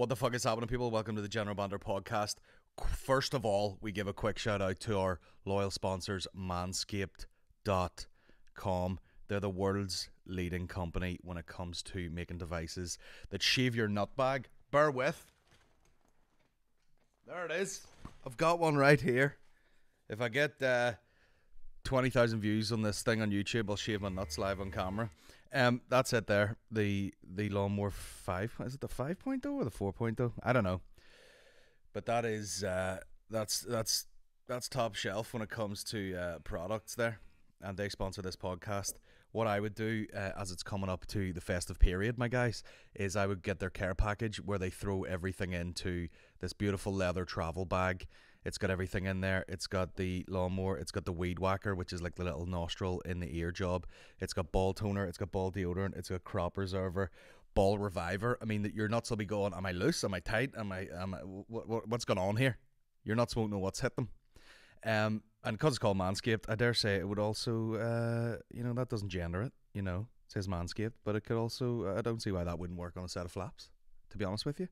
What the fuck is happening, people? Welcome to the General Banter podcast. First of all, we give a quick shout out to our loyal sponsors, manscaped.com. They're the world's leading company when it comes to making devices that shave your nut bag. Bear with. There it is. I've got one right here. If I get uh, 20,000 views on this thing on YouTube, I'll shave my nuts live on camera. Um, that's it there. The the lawnmower 5. Is it the 5.0 point or the 4.0? point I don't know. But that is uh, that's that's that's top shelf when it comes to uh, products there. And they sponsor this podcast. What I would do uh, as it's coming up to the festive period, my guys, is I would get their care package where they throw everything into this beautiful leather travel bag. It's got everything in there. It's got the lawnmower. It's got the weed whacker, which is like the little nostril in the ear job. It's got ball toner. It's got ball deodorant. It's got crop preserver, ball reviver. I mean, your nuts will be going. Am I loose? Am I tight? Am I? Am I what, what, what's going on here? Your nuts won't know what's hit them. Um, and because it's called Manscaped, I dare say it would also, uh, you know, that doesn't gender it. You know, it says Manscaped, but it could also. I don't see why that wouldn't work on a set of flaps. To be honest with you.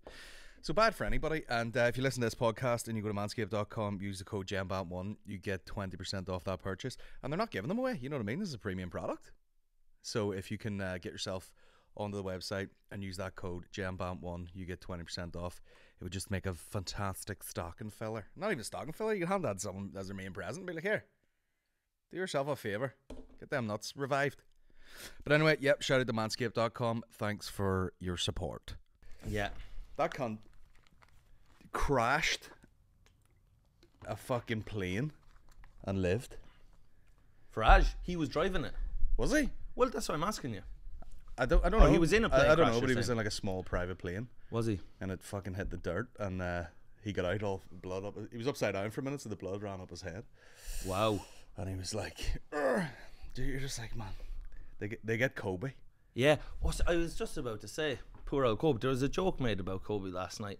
So bad for anybody. And uh, if you listen to this podcast and you go to manscaped.com, use the code GENBANT1, you get 20% off that purchase. And they're not giving them away. You know what I mean? This is a premium product. So if you can uh, get yourself onto the website and use that code GENBANT1, you get 20% off. It would just make a fantastic stocking filler. Not even a stocking filler. You can hand that to someone as their main present. Be like, here, do yourself a favour. Get them nuts revived. But anyway, yep, shout out to manscaped.com. Thanks for your support. Yeah. That cunt crashed a fucking plane and lived. Farage, he was driving it. Was he? Well, that's why I'm asking you. I don't. I don't Oh, know. he was in a I- plane I, don't crash, know, but he was in like a small private plane, Was he? and it fucking hit the dirt, and uh, he got out all blood up. He was upside down for a minute, so the blood ran up his head, Wow. and he was like. Dude, "You're just like, man, they get they get Kobe." Yeah. What I was just about to say, poor old Kobe. There was a joke made about Kobe last night.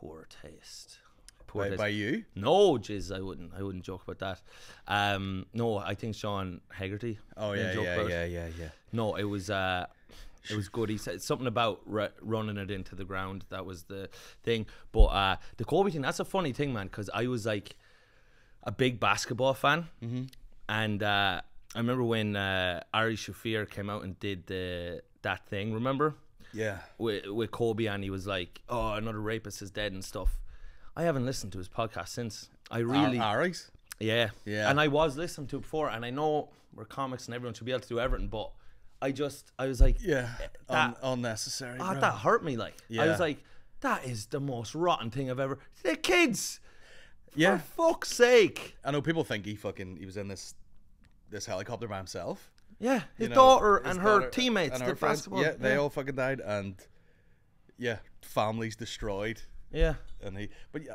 Poor taste. Poor By, taste. by you? No, jeez, I wouldn't. I wouldn't joke about that. Um, no, I think Sean Hegarty. Oh yeah, yeah, yeah, yeah, yeah. No, it was uh, it was good. He said something about ru- running it into the ground. That was the thing. But uh, the Kobe thing, that's a funny thing, man. Because I was like a big basketball fan, mm-hmm. and uh, I remember when uh, Ari Shaffir came out and did the that thing. Remember? Yeah. with, with Kobe and he was like, "Oh, another rapist is dead" and stuff. I haven't listened to his podcast since. I really, yeah, Yeah. And I was listening to it before, and I know we're comics and everyone should be able to do everything, but I just, I was like, Yeah. Eh, that, Un- unnecessary. Ah, bro. that hurt me. Like, yeah. I was like, that is the most rotten thing I've ever. The kids, yeah. for fuck's sake. I know people think he fucking he was in this this helicopter by himself. Yeah, his know, daughter his and her daughter teammates, and her friends, basketball. Yeah, they all fucking died, and yeah, families destroyed. yeah. And he, but yeah,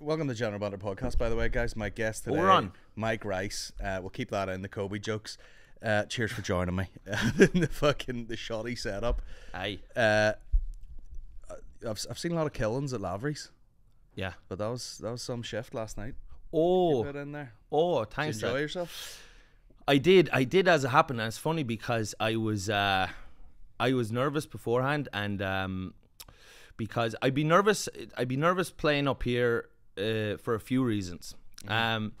welcome to General Banter podcast, by the way, guys. My guest today, we're on. Mike Rice. Uh, we'll keep that in the Kobe jokes. Uh, cheers for joining me. the fucking the shoddy setup. Aye, Uh, I've I've seen a lot of killings at Lavery's, yeah. but that was that was some shift last night. Oh, Put in there. oh, Did thanks. you enjoy yourself? I did. I did as it happened. And it's funny because I was uh, I was nervous beforehand, and um, because I'd be nervous. I'd be nervous playing up here uh, for a few reasons. Um,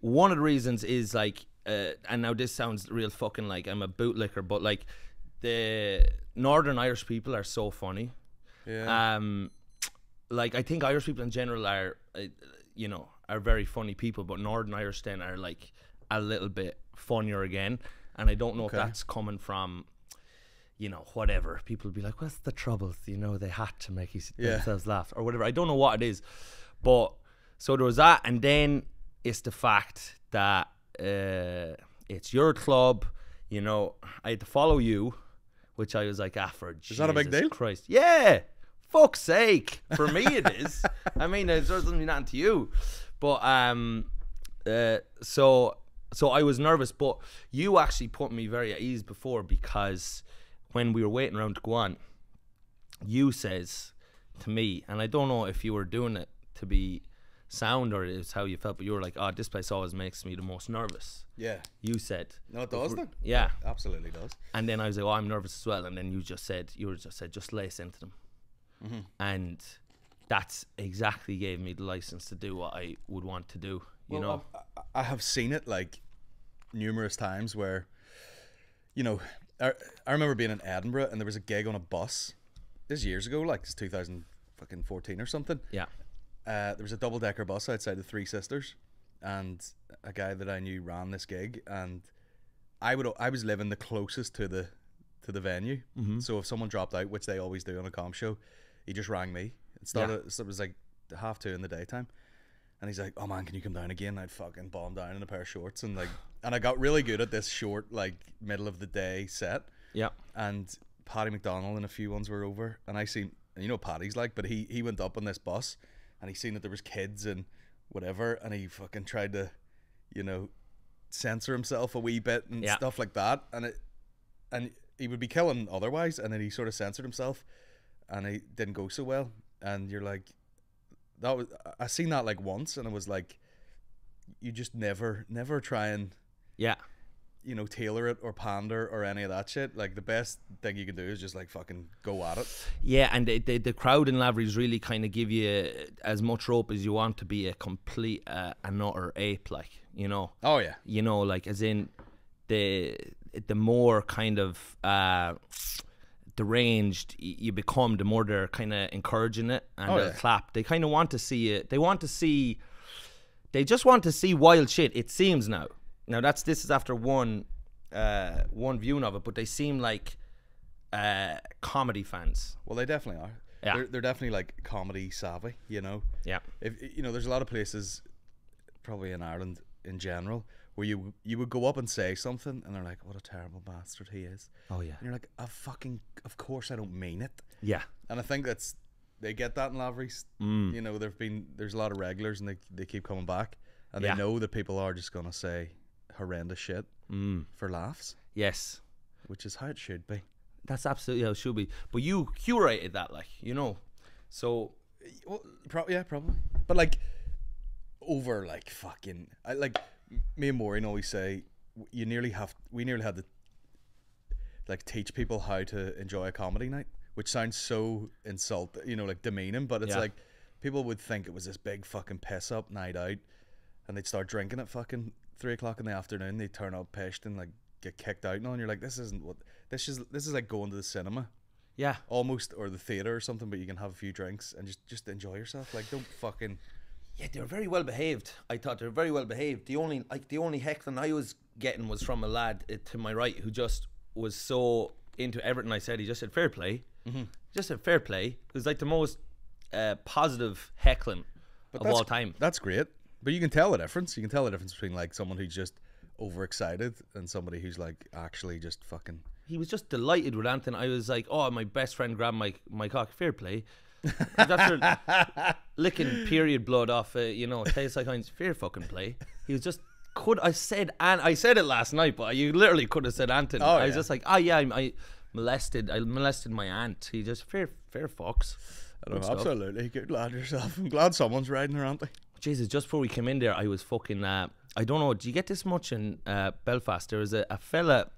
one of the reasons is like, uh, and now this sounds real fucking like I'm a bootlicker, but like the Northern Irish people are so funny. Yeah. Um, like I think Irish people in general are, uh, you know, are very funny people, but Northern Irish then are like a little bit funnier again, and I don't know Okay. if that's coming from, you know, whatever. People be like, "What's the trouble?" You know, they had to make Yeah. themselves laugh or whatever. I don't know what it is, but so there was that, and then it's the fact that uh, it's your club. You know, I had to follow you, which I was like, "Ah, for Is that a big Jesus deal? Christ, yeah." Fuck's sake! For me, it is. I mean, it doesn't mean nothing to you, but um, uh, so so I was nervous, but you actually put me very at ease before because when we were waiting around to go on, you says to me, and I don't know if you were doing it to be sound or it's how you felt, but you were like, "Oh, this place always makes me the most nervous." yeah. You said, No, it does. Then. "Yeah," Absolutely does. and then I was like, "Oh, I'm nervous as well," and then you just said, "You were just said, just lace into them." Mm-hmm. and that's exactly gave me the license to do what I would want to do. You Well, know, I, I have seen it like numerous times where, you know, I, I remember being in Edinburgh and there was a gig on a bus. This years ago, like it's 2014 or something. yeah, Uh, there was a double decker bus outside the Three Sisters, and a guy that I knew ran this gig, and I would I was living the closest to the to the venue. So if someone dropped out, which they always do on a com show, he just rang me. It started. So it was like half two in the daytime, and he's like, "Oh man, can you come down again?" I'd fucking bomb down in a pair of shorts and like, and I got really good at this short like middle of the day set. Yeah, and Paddy McDonald and a few ones were over, and I seen, and you know Paddy's like, but he he went up on this bus, and he seen that there was kids and whatever, and he fucking tried to, you know, censor himself a wee bit and Yeah. stuff like that, and it, and he would be killing otherwise, and then he sort of censored himself, and he didn't go so well, and you're like, that was I seen that like once, and it was like, you just never never try and yeah, you know, tailor it or pander or any of that shit. Like the best thing you can do is just like fucking go at it. yeah. And the the, the crowd in Lavery's really kind of give you as much rope as you want to be a complete uh, an utter ape, like you know. Oh yeah. you know like as in the the more kind of uh deranged you become the more they're kind of encouraging it and Oh, they'll yeah. clap they kind of want to see it they want to see they just want to see wild shit it seems now now that's this is after one uh one viewing of it but they seem like uh comedy fans Well, they definitely are. Yeah. They're, they're definitely like comedy savvy, you know. yeah If you know, there's a lot of places, probably in Ireland in general, where you you would go up and say something, and they're like, "What a terrible bastard he is," oh yeah and you're like, "I fucking, of course I don't mean it." yeah And I think that's they get that in Lavery's. Mm. You know, there've been there's a lot of regulars, and they they keep coming back, and Yeah. they know that people are just gonna say horrendous shit mm. for laughs, yes which is how it should be. that's absolutely how it should be but you curated that like you know so Well, pro- yeah, probably. But like over like fucking, I like me and Maureen always say you nearly have we nearly had to like teach people how to enjoy a comedy night, which sounds so insult, you know, like demeaning. But it's Yeah. like people would think it was this big fucking piss up night out, and they'd start drinking at fucking three o'clock in the afternoon. They'd turn up pissed and like get kicked out and all. And you're like, this isn't what this is. This is like going to the cinema yeah almost or the theater or something, but you can have a few drinks and just just enjoy yourself. Like don't fucking Yeah, they were very well behaved. I thought they were very well behaved. The only like the only heckling I was getting was from a lad uh, to my right who just was so into everything I said. He just said fair play. Mm-hmm. Just said fair play. It was like the most uh, positive heckling of all time. That's great, but you can tell the difference. You can tell the difference between like someone who's just overexcited and somebody who's like actually just fucking. He was just delighted with Anthony. I was like, oh, my best friend grabbed my my cock. Fair play. After licking period blood off, uh, you know, like Heinz. Fair fucking play. He was just could I said and I said it last night, but you literally could have said Anton. Oh, I was yeah. just like, oh yeah, I, I molested, I molested my aunt. He just fair, fair fucks. I know, absolutely. Good lad yourself. I'm glad someone's riding her, aren't they? Jesus, just before we came in there, I was fucking. Uh, I don't know. Do you get this much in uh, Belfast? There was a, a fella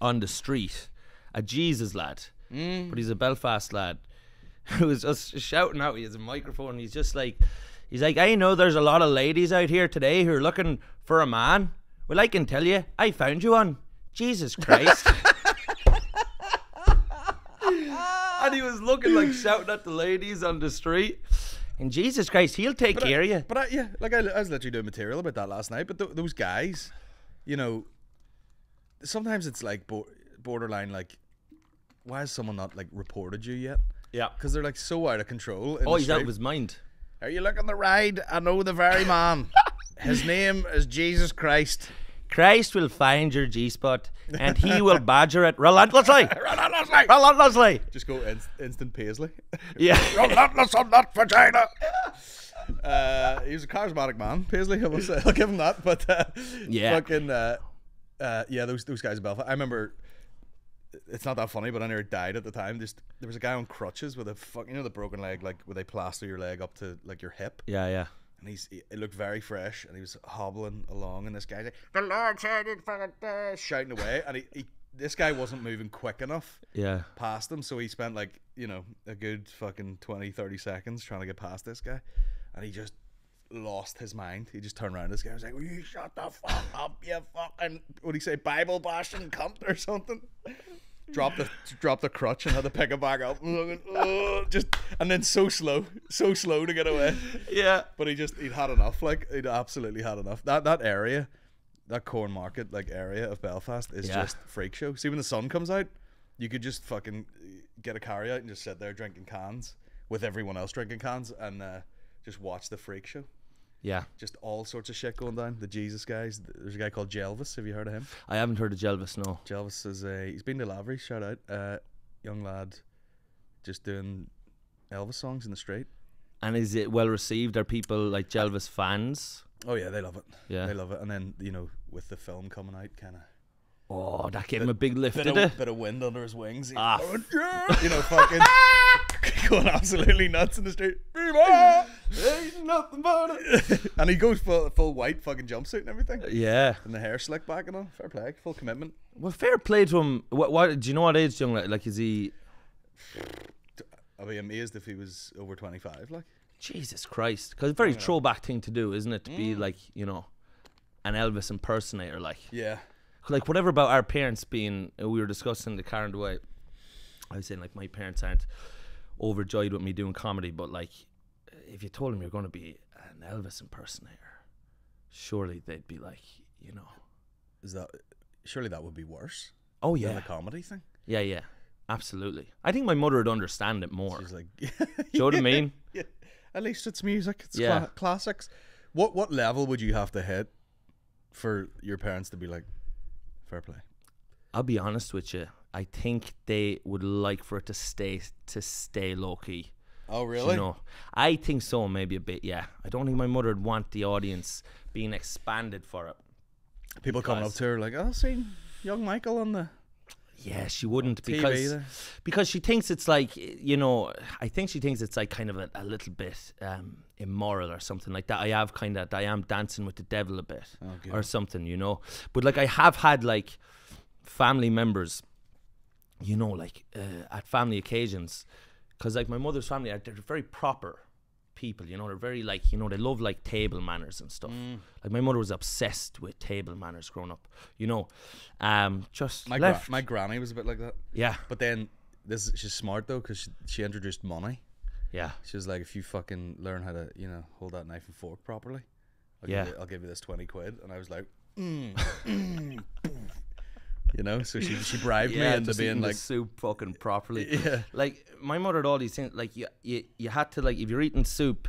on the street, a Jesus lad, but he's a Belfast lad, who was just shouting out. He has a microphone. He's just like, he's like, I know there's a lot of ladies out here today who are looking for a man. Well, I can tell you, I found you one. Jesus Christ. and he was looking like shouting at the ladies on the street. And Jesus Christ, he'll take care of you. But I, yeah, like I, I was literally doing material about that last night. But th- those guys, you know, sometimes it's like bo- borderline. Like, why has someone not like reported you yet? Yeah. Because they're like so out of control. in Oh, the he's out street. of his mind. Are you looking the ride? I know the very man. His name is Jesus Christ. Christ will find your G spot and he will badger it relentlessly. Relentlessly. relentlessly. Just go inst- instant Paisley. Yeah. Relentless on that vagina. Uh, he was a charismatic man, Paisley. I say, I'll give him that. But uh, Yeah. fucking uh, uh, yeah, those those guys in Belfast. I remember. It's not that funny, but I nearly died at the time. Just there was a guy on crutches with a fuck, you know, the broken leg, like where they plaster your leg up to like your hip. Yeah, yeah. and he's he, it looked very fresh, and he was hobbling along, and this guy's like, "The Lord said it, fucking uh," shouting away, and he, he this guy wasn't moving quick enough Yeah. past him, so he spent like you know a good fucking 20, 30 seconds trying to get past this guy, and he just lost his mind. He just turned around. This guy was like, "Will you shut the fuck up, you fucking what do you say, Bible bashing cunt or something?" Drop the dropped the crutch and had to pick it back up. Just and then so slow, so slow to get away. Yeah. But he just he'd had enough. Like he'd absolutely had enough. That that area, that Cornmarket like area of Belfast is Yeah. just freak show. See when the sun comes out, you could just fucking get a carry out and just sit there drinking cans with everyone else drinking cans and uh, just watch the freak show. Yeah. Just all sorts of shit going down. The Jesus guys. There's a guy called Jelvis. Have you heard of him? I haven't heard of Jelvis, no. Jelvis is a he's been to Lavery. Shout out, uh, young lad, just doing Elvis songs in the street. And is it well received? Are people like Jelvis fans? Oh yeah, they love it. Yeah. They love it. And then you know with the film coming out, kind of. Oh, that gave him a big lift, bit did of, it? bit of wind under his wings. Ah, going, "Yeah," you know, fucking going absolutely nuts in the street. Viva! Ain't nothing but it. and he goes full, full white fucking jumpsuit and everything, Yeah. and the hair slicked back and all. Fair play, full commitment. Well, fair play to him. What? What? Do you know what age, young? lad? Like, is he? I'd be amazed if he was over twenty five. Like, Jesus Christ! Because it's a very throwback thing to do, isn't it? To be like, you know, an Elvis impersonator. Like, yeah, like whatever about our parents being. uh, We were discussing the current way. I was saying like my parents aren't overjoyed with me doing comedy, but like, if you told them you're going to be an Elvis impersonator, surely they'd be like, you know, is that surely that would be worse oh than yeah, the comedy thing? yeah, yeah, absolutely. I think my mother would understand it more. She's like, Do you know what I mean? yeah, at least it's music. It's Yeah. cla- classics. What what level would you have to hit for your parents to be like, fair play? I'll be honest with you. I think they would like for it to stay to stay low key. Oh You know, I think so. Maybe a bit. Yeah, I don't think my mother would want the audience being expanded for it. People coming up to her like, "Oh, see, young Michael on the Yeah, she wouldn't because there." because she thinks it's like you know. I think she thinks it's like kind of a, a little bit um, immoral or something like that. I have kind of I am dancing with the devil a bit Oh, or something, you know. But like I have had like family members, you know, like uh, at family occasions, because like my mother's family, are they're very proper people. You know, they're very like you know they love like table manners and stuff. Mm. Like my mother was obsessed with table manners growing up. You know, um, just My gra- left. my granny was a bit like that, yeah, but then this she's smart though because she, she introduced money. yeah. She was like, if you fucking learn how to, you know, hold that knife and fork properly, I'll Yeah. give you, I'll give you this twenty quid. And I was like, mm, mm, you know, so she she bribed me into being like, soup fucking properly. yeah, like my mother had all these things like you, you you had to like if you're eating soup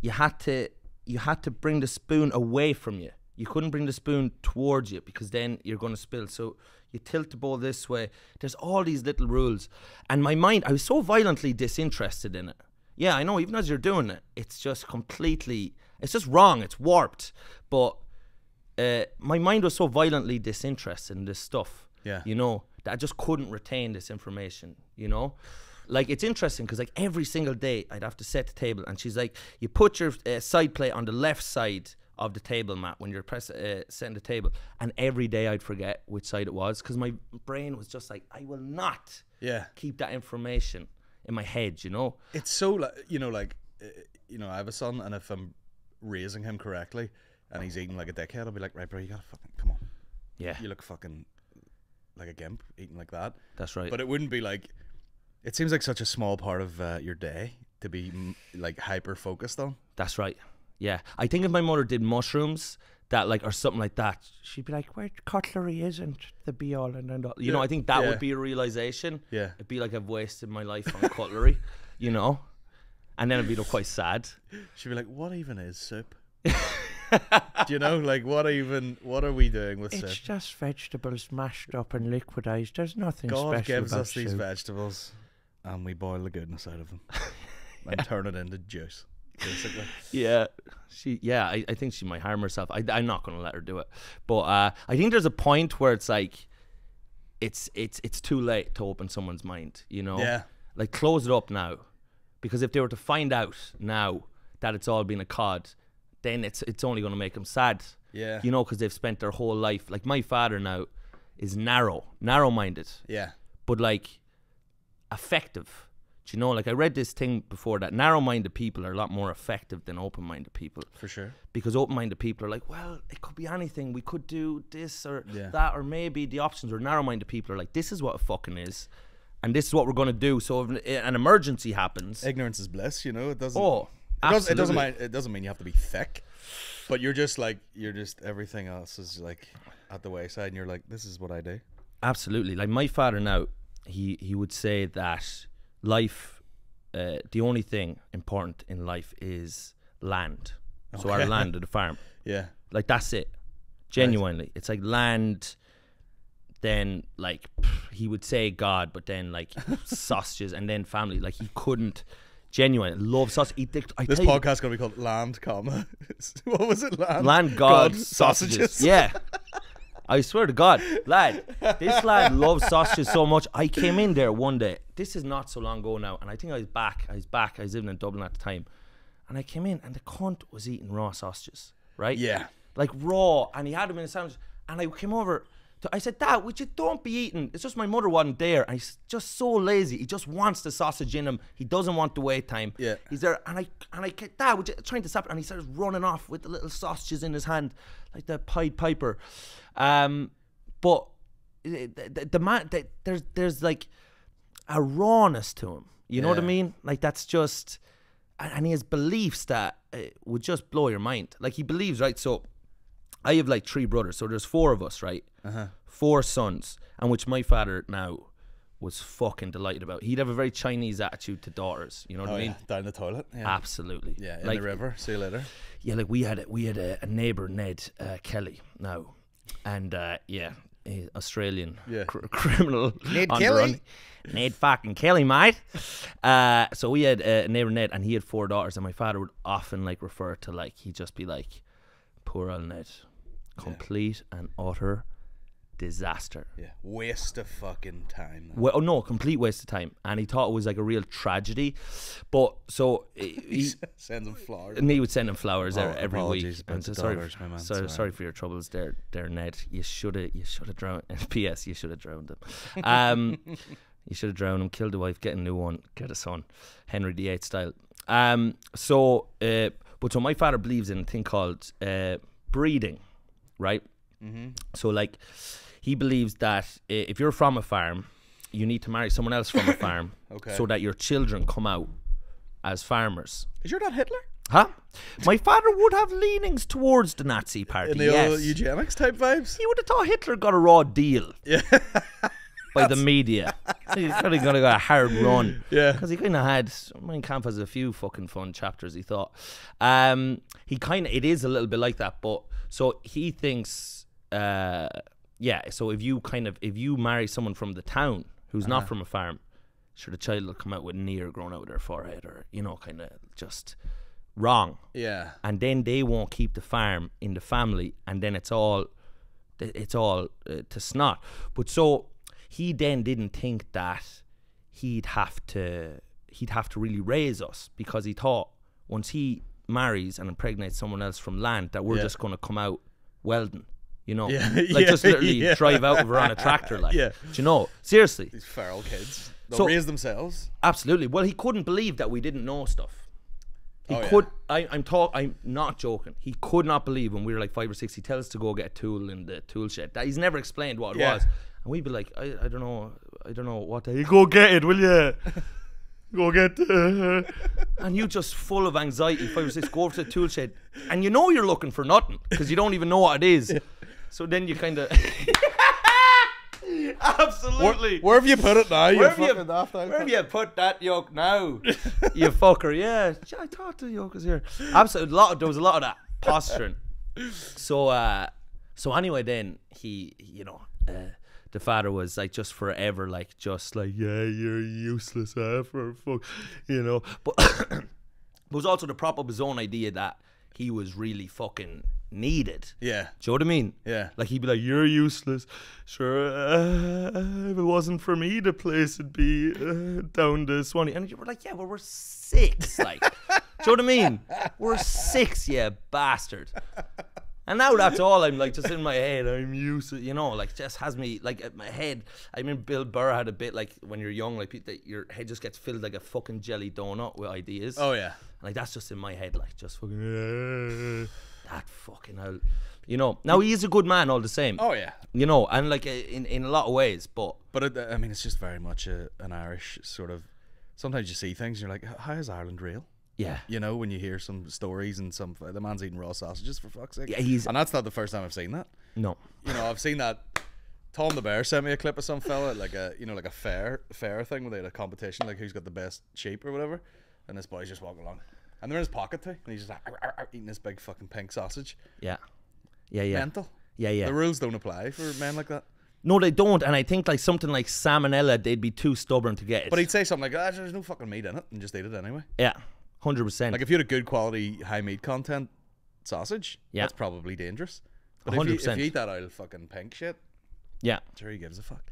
you had to you had to bring the spoon away from you. You couldn't bring the spoon towards you because then you're going to spill. So you tilt the bowl this way. There's all these little rules. And my mind i was so violently disinterested in it. Yeah i know even as you're doing it it's just completely it's just wrong it's warped. But uh, my mind was so violently disinterested in this stuff Yeah. you know that i just couldn't retain this information you know like it's interesting because like every single day i'd have to set the table and she's like you put your uh, side plate on the left side of the table mat when you're press, uh, setting the table and every day i'd forget which side it was because my brain was just like i will not yeah. keep that information in my head you know It's so like you know, like uh, you know, I have a son, and if I'm raising him correctly, and he's eating like a dickhead, I'll be like, right, bro, you gotta fucking come on. yeah You look fucking like a gimp eating like that. that's right But it wouldn't be like. It seems like such a small part of uh, your day to be like hyper focused on. That's right. Yeah, I think if my mother did mushrooms, that like or something like that, she'd be like, "Where cutlery isn't the be all and end all." You know, I think that yeah. would be a realization. Yeah. it'd be like I've wasted my life on cutlery, you know, and then it'd be quite sad. She'd be like, "What even is soup?" Do you know, like, what even, what are we doing with soup? just vegetables mashed up and liquidized. There's nothing God special gives about us these vegetables, and we boil the goodness out of them, and turn it into juice. Basically, Yeah, she. Yeah, I, I think she might harm herself. I, I'm not gonna let her do it, but uh, I think there's a point where it's like, it's it's it's too late to open someone's mind. You know. yeah, like close it up now because if they were to find out now that it's all been a cod then it's it's only going to make them sad yeah, you know because they've spent their whole life like my father now is narrow, narrow-minded, Yeah. but like effective. Do you know? Like I read this thing before that narrow-minded people are a lot more effective than open-minded people For sure. because open-minded people are like, well, it could be anything. We could do this or Yeah. that, or maybe the options. Or narrow-minded people are like, this is what it fucking is, and this is what we're gonna do. So if an emergency happens, Ignorance is bliss, you know. It doesn't. oh, it, does, it doesn't mean it doesn't mean you have to be thick, but you're just like you're just everything else is like at the wayside, and you're like, this is what I do. Absolutely. Like my father now, he he would say that life, uh, the only thing important in life is land. So our Okay. land the farm. Yeah. Like that's it. Genuinely, it's like land. Then like he would say God, but then like sausages and then family. Like he couldn't. Genuine love sausage. He, I This tell you, podcast gonna be called Land, comma. what was it? Land. Land God, sausages. Yeah. I swear to God, lad, this lad loves sausages so much. I came in there one day. This is not so long ago now, and I think I was back. I was back. I was living in Dublin at the time, and I came in, and the cunt was eating raw sausages, right? Yeah. like raw, and he had them in a sandwich. And I came over. I said, Dad, would you don't be eating? It's just my mother wasn't there, and he's just so lazy. He just wants the sausage in him. He doesn't want the wait time. Yeah. He's there, and I and I kept, Dad, would you trying to stop? it?" And he starts running off with the little sausages in his hand, like the Pied Piper. Um, but the, the, the man, the, there's there's like a rawness to him. You know what I mean? Like that's just, and, and he has beliefs that uh, would just blow your mind. Like he believes, right? So I have like three brothers, so there's four of us, right? Uh-huh. Four sons, and which my father now was fucking delighted about. He'd have a very Chinese attitude to daughters. You know what Oh I mean? yeah. Down the toilet. Yeah. Absolutely. yeah. In like, the river. See you later. yeah, like we had a, we had a, a neighbor Ned uh, Kelly now, and uh, yeah, Australian Yeah. cr- criminal Ned Kelly? run. Ned fucking Kelly, mate. Uh, so we had uh, a neighbor Ned, and he had four daughters, and my father would often like refer to like he'd just be like, "Poor old Ned, complete and utter disaster." Yeah. Waste of fucking time. Well, oh no, complete waste of time, and he thought it was like a real tragedy. But so he, Sends them flowers. and he would send him flowers Oh, every week. And so sorry, dollars, man, sorry, sorry. sorry for your troubles there, there, Ned. You should have, you should have drowned. P.S. You should have drowned him. Um, you should have drowned him, killed the wife, get a new one, get a son, Henry VIII style. Um, so, uh, but so my father believes in a thing called uh, breeding, right? Mm-hmm. So, like, he believes that if you're from a farm, you need to marry someone else from a farm, Okay. so that your children come out as farmers. Is your dad Hitler? Huh? My father would have leanings towards the Nazi party. In the yes. old eugenics type vibes? he would have thought Hitler got a raw deal Yeah. by the media. He's probably going to go a hard run. Yeah. Because he kind of had, Mein Kampf has a few fucking fun chapters, he thought. Um, he kind of, it is a little bit like that, but so he thinks, uh, yeah, so if you kind of, if you marry someone from the town who's Uh-huh. not from a farm, sure, the child will come out with an ear growing out of their forehead or, you know, kind of just wrong. Yeah. and then they won't keep the farm in the family, and then it's all it's all uh, to snot. But so he then didn't think that he'd have to he'd have to really raise us because he thought once he marries and impregnates someone else from land that we're Yeah. just going to come out welding. You know, Yeah, like yeah, just literally drive out with her on a tractor, like. Yeah. Do you know? Seriously, These feral kids. They'll So- raise themselves. Absolutely. Well, he couldn't believe that we didn't know stuff. He Oh, could. I, I'm talk. I'm not joking. He could not believe when we were like five or six. He tells us to go get a tool in the tool shed. That he's never explained what it was, and we'd be like, I, I don't know, I don't know what. The, go get it, will you? Go get. Uh, and you just full of anxiety. Five or six. Go over to the tool shed, and you know you're looking for nothing because you don't even know what it is. So then you kind of. Absolutely. Where have you put it now? You Where have you, fucking where have you put that yoke now? you fucker, yeah. I thought the yoke was here. Absolutely, a lot of, there was a lot of that posturing. So, uh, so anyway, then he, you know, uh, the father was like just forever, like just like, yeah, you're useless, uh, for fuck, you know. But it was also to prop up his own idea that he was really fucking needed. Yeah. Do you know what I mean? Yeah. Like he'd be like, "You're useless." Sure, uh, if it wasn't for me, the place would be uh, down to Swanee. And you were like, "Yeah, well, we're six. Like, do you know what I mean? We're six, yeah, bastard." And now that's all I'm like, just in my head. I'm used to, you know, like just has me like at my head. I mean, Bill Burr had a bit like when you're young, like that your head just gets filled like a fucking jelly donut with ideas. Oh yeah. and, Like that's just in my head, like just fucking that fucking hell. You know. Now he is a good man, all the same. Oh yeah. You know, and like uh, in in a lot of ways, but But it, I mean, it's just very much a, an Irish sort of. Sometimes you see things, and you're like, "How is Ireland real?" Yeah, You know, when you hear some stories and some the man's eating raw sausages for fuck's sake. Yeah, he's- and that's not the first time I've seen that. no, You know, I've seen that. Tom the Bear sent me a clip of some fella like a you know like a fair fair thing where they had a competition like who's got the best sheep or whatever, and this boy's just walking along, and they're in his pocket too, and he's just like "Arr, arr, arr," eating this big fucking pink sausage. yeah, yeah, yeah, Mental. yeah, yeah. The rules don't apply for men like that. No, they don't, and I think like something like salmonella, they'd be too stubborn to get it. But he'd say something like, ah, "There's no fucking meat in it," and just eat it anyway. yeah, hundred percent. Like if you had a good quality high meat content sausage, Yeah. that's probably dangerous. But if you, if you eat that out of fucking pink shit, yeah, sure he gives a fuck.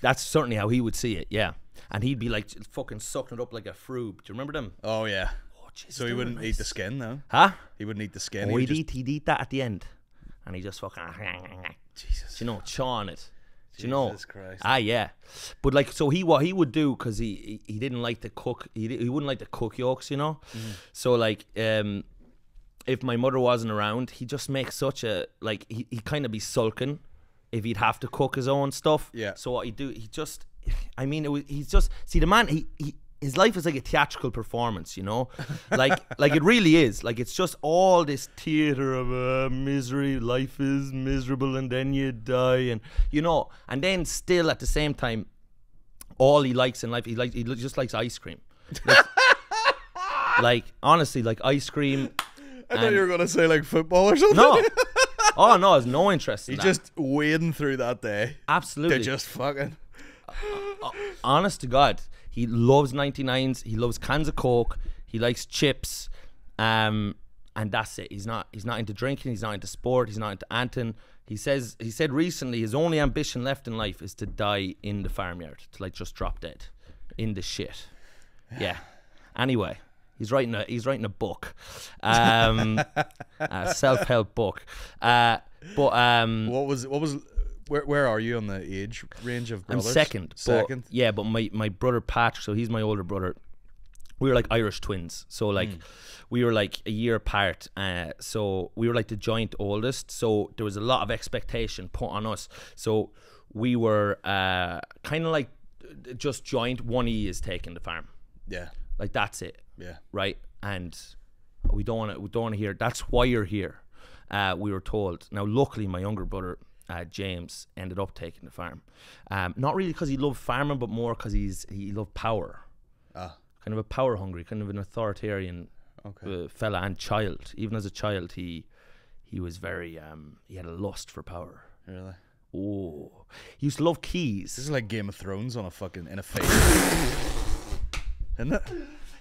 that's certainly how he would see it. Yeah, and he'd be like fucking sucking it up like a frube. Do you remember them? Oh yeah. Oh, Jesus, So he wouldn't eat the skin though. Huh? He wouldn't eat the skin. Oh, he would he'd just, eat, he'd eat that at the end, and he just fucking, Jesus. you know, chawing it. Do you know? Christ. Ah, yeah. But like, so he what he would do because he, he didn't like to cook. He he wouldn't like to cook yolks, you know. Mm-hmm. So like, um, if my mother wasn't around, he just make such a like he he kind of be sulking if he'd have to cook his own stuff. Yeah. So what he do? He just, I mean, it was, he's just see the man. He he. His life is like a theatrical performance, you know, like like it really is. Like it's just all this theater of uh, misery. Life is miserable, and then you die, and you know, and then still at the same time, all he likes in life, he like he just likes ice cream. Like, like, honestly, like ice cream. I thought you were gonna say like football or something. No, oh no, has no interest. In He's just wading through that day. absolutely They're just fucking. honest to God, he loves 99s. He loves cans of Coke. He likes chips. Um, and that's it. He's not. He's not into drinking. He's not into sport. He's not into Anton. He says. He said recently his only ambition left in life is to die in the farmyard, to like just drop dead, in the shit. Yeah. Anyway, he's writing a he's writing a book, um, a self help book. Uh, but um, What was what was? Where where are you on the age range of brothers? I'm brothers? second. but- Second. yeah, but my, my brother Patrick, so he's my older brother. We were like Irish twins. So like Hmm. we were like a year apart. Uh, so we were like the joint oldest. So there was a lot of expectation put on us. So we were uh, kind of like just joint. One E is taking the farm. Yeah. Like that's it Yeah. right? And we don't want to. We don't want to hear. That's why you're here. Uh, we were told. Now, luckily, my younger brother uh, James ended up taking the farm. Um, not really because he loved farming, but more because he's he loved power. Ah. Kind of a power hungry, kind of an authoritarian Okay. uh, fella and child. Even as a child, he he was very um, he had a lust for power. Really. Oh, he used to love keys. This is like Game of Thrones on a fucking in a face. Isn't it?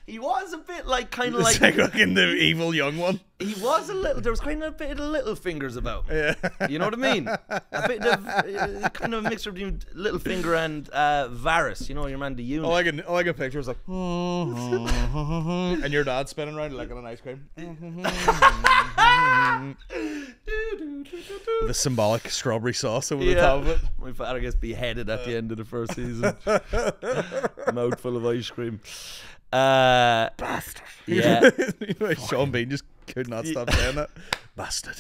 He was a bit like kind of like like fucking the evil young one. he was a little. There was kind of a bit of little fingers about. Yeah. You know what I mean? A bit of uh, kind of a mixture between Littlefinger and uh, Varys. You know your man the eunuch. All I can, all I can picture is like, and your dad spinning around like on an ice cream. the symbolic strawberry sauce over the top of it. My father gets beheaded at the end of the first season. Mouthful of ice cream. Uh, Bastard. Yeah. you know, Sean Bean just could not stop saying that. Bastard.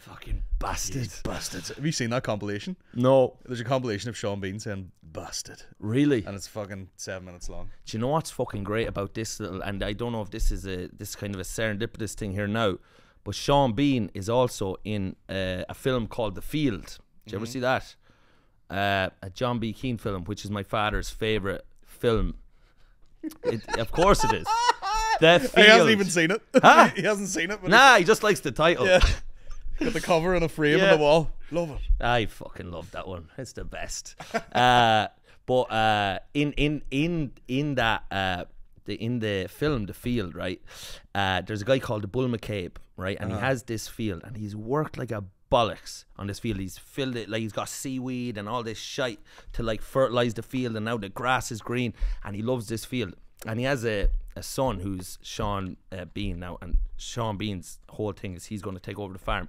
fucking bastard. Bastards. Have you seen that compilation? No, There's a compilation of Sean Bean saying bastard. really. And it's fucking seven minutes long. Do you know what's fucking great about this little? And I don't know if this is a this kind of a serendipitous thing here now, but Sean Bean is also in uh, a film called The Field. Did you ever see that? Uh, a John B. Keane film, which is my father's favorite film. It, of course it is. The Field. He hasn't even seen it. Huh? he hasn't seen it. But Nah, he just likes the title. Yeah. Got the cover and a frame Yeah. on the wall. Love it. I fucking love that one. It's the best. uh, but uh, in in in in that uh, the in the film, the field, right? Uh, there's a guy called the Bull McCabe, right? And he has this field, and he's worked like a bollocks on this field. He's filled it like he's got seaweed and all this shite to like fertilize the field, and now the grass is green, and he loves this field. and he has a, a son who's Sean uh, Bean now, and Sean Bean's whole thing is he's going to take over the farm.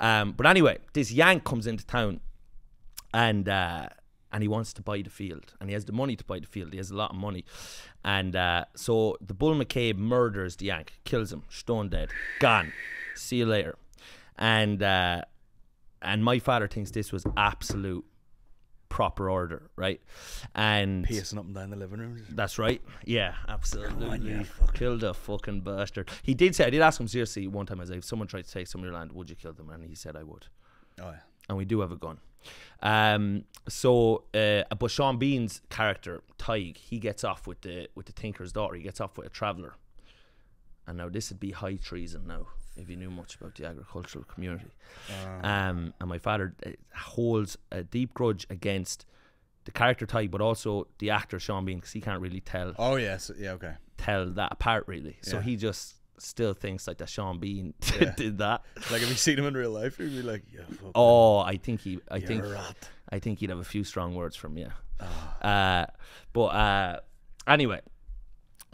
Um, but anyway, this Yank comes into town, and uh, and he wants to buy the field, and he has the money to buy the field. He has a lot of money, and uh, so the Bull McCabe murders the Yank, kills him, stone dead, gone. See you later, and uh, and my father thinks this was absolute proper order, right? And Pacing up and down the living room. that's right. Yeah, absolutely. Kill the fucking bastard. He did say, I did ask him seriously one time, I was like, if someone tried to take some of your land, would you kill them? And he said, I would. Oh yeah. And we do have a gun. Um, so, uh, but Sean Bean's character, Tadhg, he gets off with the with the Tinker's daughter. He gets off with a traveller. And now this would be high treason now, if you knew much about the agricultural community. Um, and my father uh, holds a deep grudge against the character Tadhg, but also the actor Sean Bean, because he can't really tell Oh yes. Yeah. Okay. tell that apart really. So Yeah. he just still thinks like that Sean Bean Yeah. did that. Like if you seen him in real life, you'd be like, yeah. Fuck Oh, I think he. I think. I think he'd have a few strong words from you. Oh. Uh, but uh, anyway,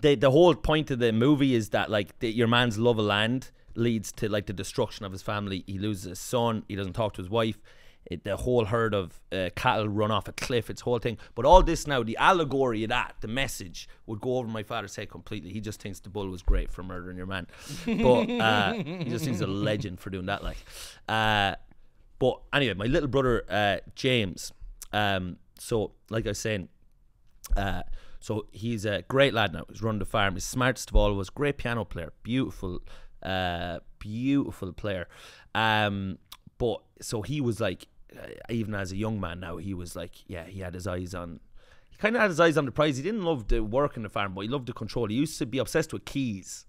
the the whole point of the movie is that like the, your man's love of land leads to like the destruction of his family. He loses his son. He doesn't talk to his wife. It, the whole herd of uh, cattle run off a cliff. It's whole thing. But all this now, the allegory of that, the message would go over my father's head completely. He just thinks the bull was great for murdering your man, but uh, he just thinks a legend for doing that. Like, uh, but anyway, my little brother uh, James. Um, so like I was saying, uh, so he's a great lad now. He's run the farm. He's smartest of all was. Great piano player. Beautiful, uh, beautiful player. Um, but so he was like, uh, even as a young man now, he was like, yeah, he had his eyes on. He kind of had his eyes on the prize. He didn't love the work in the farm, but he loved the control. He used to be obsessed with keys.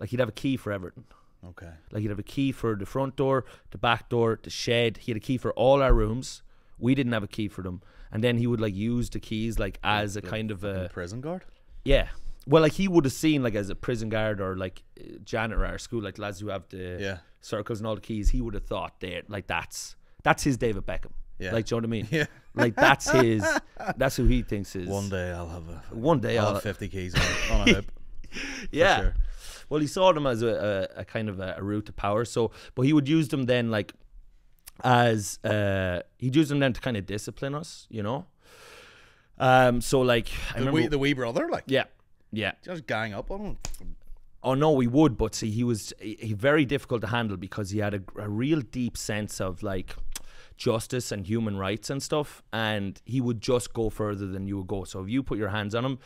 Like he'd have a key for everything. Okay. Like he'd have a key for the front door, the back door, the shed. He had a key for all our rooms. We didn't have a key for them. And then he would like use the keys like as a kind of a prison guard. yeah. Well, like he would have seen like as a prison guard or like janitor at our school, like lads who have the Yeah. circles and all the keys. He would have thought there like that's that's his David Beckham. Yeah. Like, do you know what I mean? Yeah. Like that's his. That's who he thinks is. One day I'll have a. One day I'll I'll- have fifty keys on, on a hoop. yeah. sure. Well, he saw them as a, a, a kind of a, a route to power. So, but he would use them then like as uh, he'd use them then to kind of discipline us, you know. Um. So like I The wee, the wee brother, like, yeah. Yeah. just gang up on him. Oh no, we would, but see, he was he, he very difficult to handle because he had a, a real deep sense of like justice and human rights and stuff, and he would just go further than you would go. So if you put your hands on him,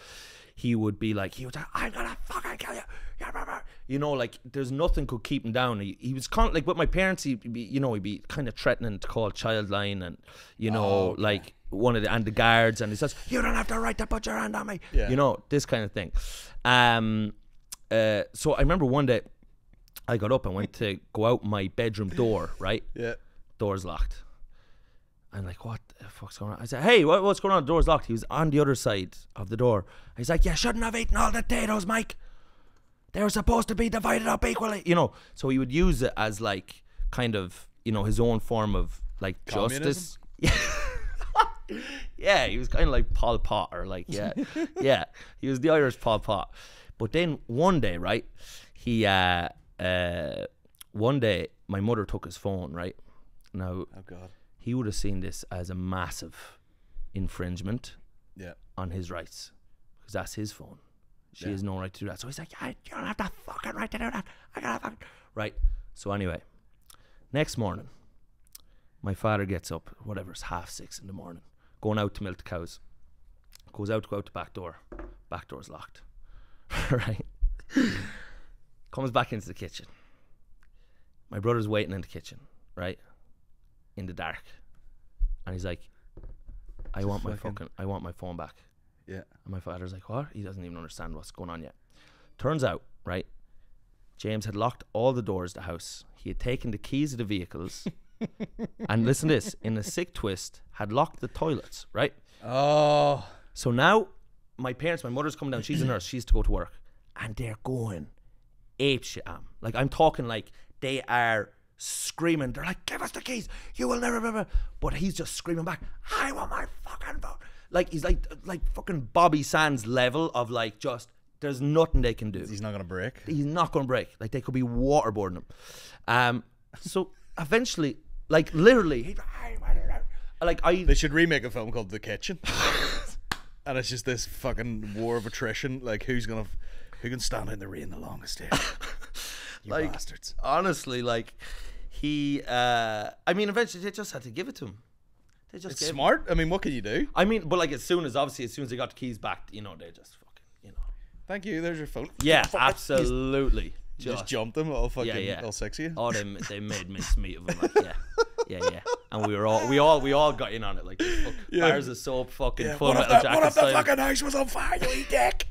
he would be like, he would, say, I'm gonna fucking kill you. Yeah, blah, blah." You know, like there's nothing could keep him down. He, he was kind of like with my parents. He'd be, you know, he'd be kind of threatening to call child line and you know, Oh, okay. like one of the and the guards, and he says, "You don't have the right to put your hand on me." Yeah. You know, this kind of thing. Um, uh, so I remember one day I got up and went to go out my bedroom door, right? Yeah. Door's locked. I'm like, what the fuck's going on? I said, hey, what, what's going on? The door's locked. He was on the other side of the door. He's like, you shouldn't have eaten all the potatoes, Mike. They were supposed to be divided up equally. You know, so he would use it as like kind of, you know, his own form of like justice. Yeah. yeah, he was kind of like Pol Pot or like, yeah. yeah. He was the Irish Pol Pot. But then one day, right, he, uh, uh, one day my mother took his phone, right? Now, Oh God. He would have seen this as a massive infringement Yeah. on his rights because that's his phone. She Yeah. has no right to do that. So he's like, "Yeah, you don't have the fucking right to do that. I gotta fucking right. So anyway, next morning, my father gets up, whatever, it's half six in the morning, going out to milk the cows. Goes out to go out the back door. Back door's locked. right. Comes back into the kitchen. My brother's waiting in the kitchen, right? In the dark. And he's like, I want my fucking- fucking I want my phone back. Yeah. And my father's like, What? He doesn't even understand what's going on yet. Turns out, right, James had locked all the doors of the house. He had taken the keys of the vehicles and listen to this, in a sick twist, had locked the toilets, right? Oh. So now my parents, my mother's coming down, she's a nurse, she's to go to work. And they're going ape shit him. Like I'm talking like they are screaming. They're like, give us the keys. You will never remember. But he's just screaming back, I want my fucking vote. like he's like like fucking Bobby Sands level of like just there's nothing they can do. He's not gonna break. He's not going to break. Like they could be waterboarding him. Um, so eventually, like literally, like I They should remake a film called The Kitchen. and it's just this fucking war of attrition. Like who's gonna who can stand in the rain the longest here? You Like- bastards. honestly like he. uh I mean, eventually they just had to give it to him. They just It's gave him- smart. I mean, what can you do? I mean, but like as soon as obviously as soon as they got the keys back, you know, they just fucking, you know. Thank you. There's your phone. Yeah, Fuck, absolutely. You just jumped them, all fucking, Yeah, yeah. all of. Oh, they they made mincemeat of him. Like, yeah, yeah, yeah. And we were all we all we all got in on it. Like fuck, Yeah. bars of soap, fucking Yeah, full what if, metal the, jacket what if the fucking house was on fire, you dick?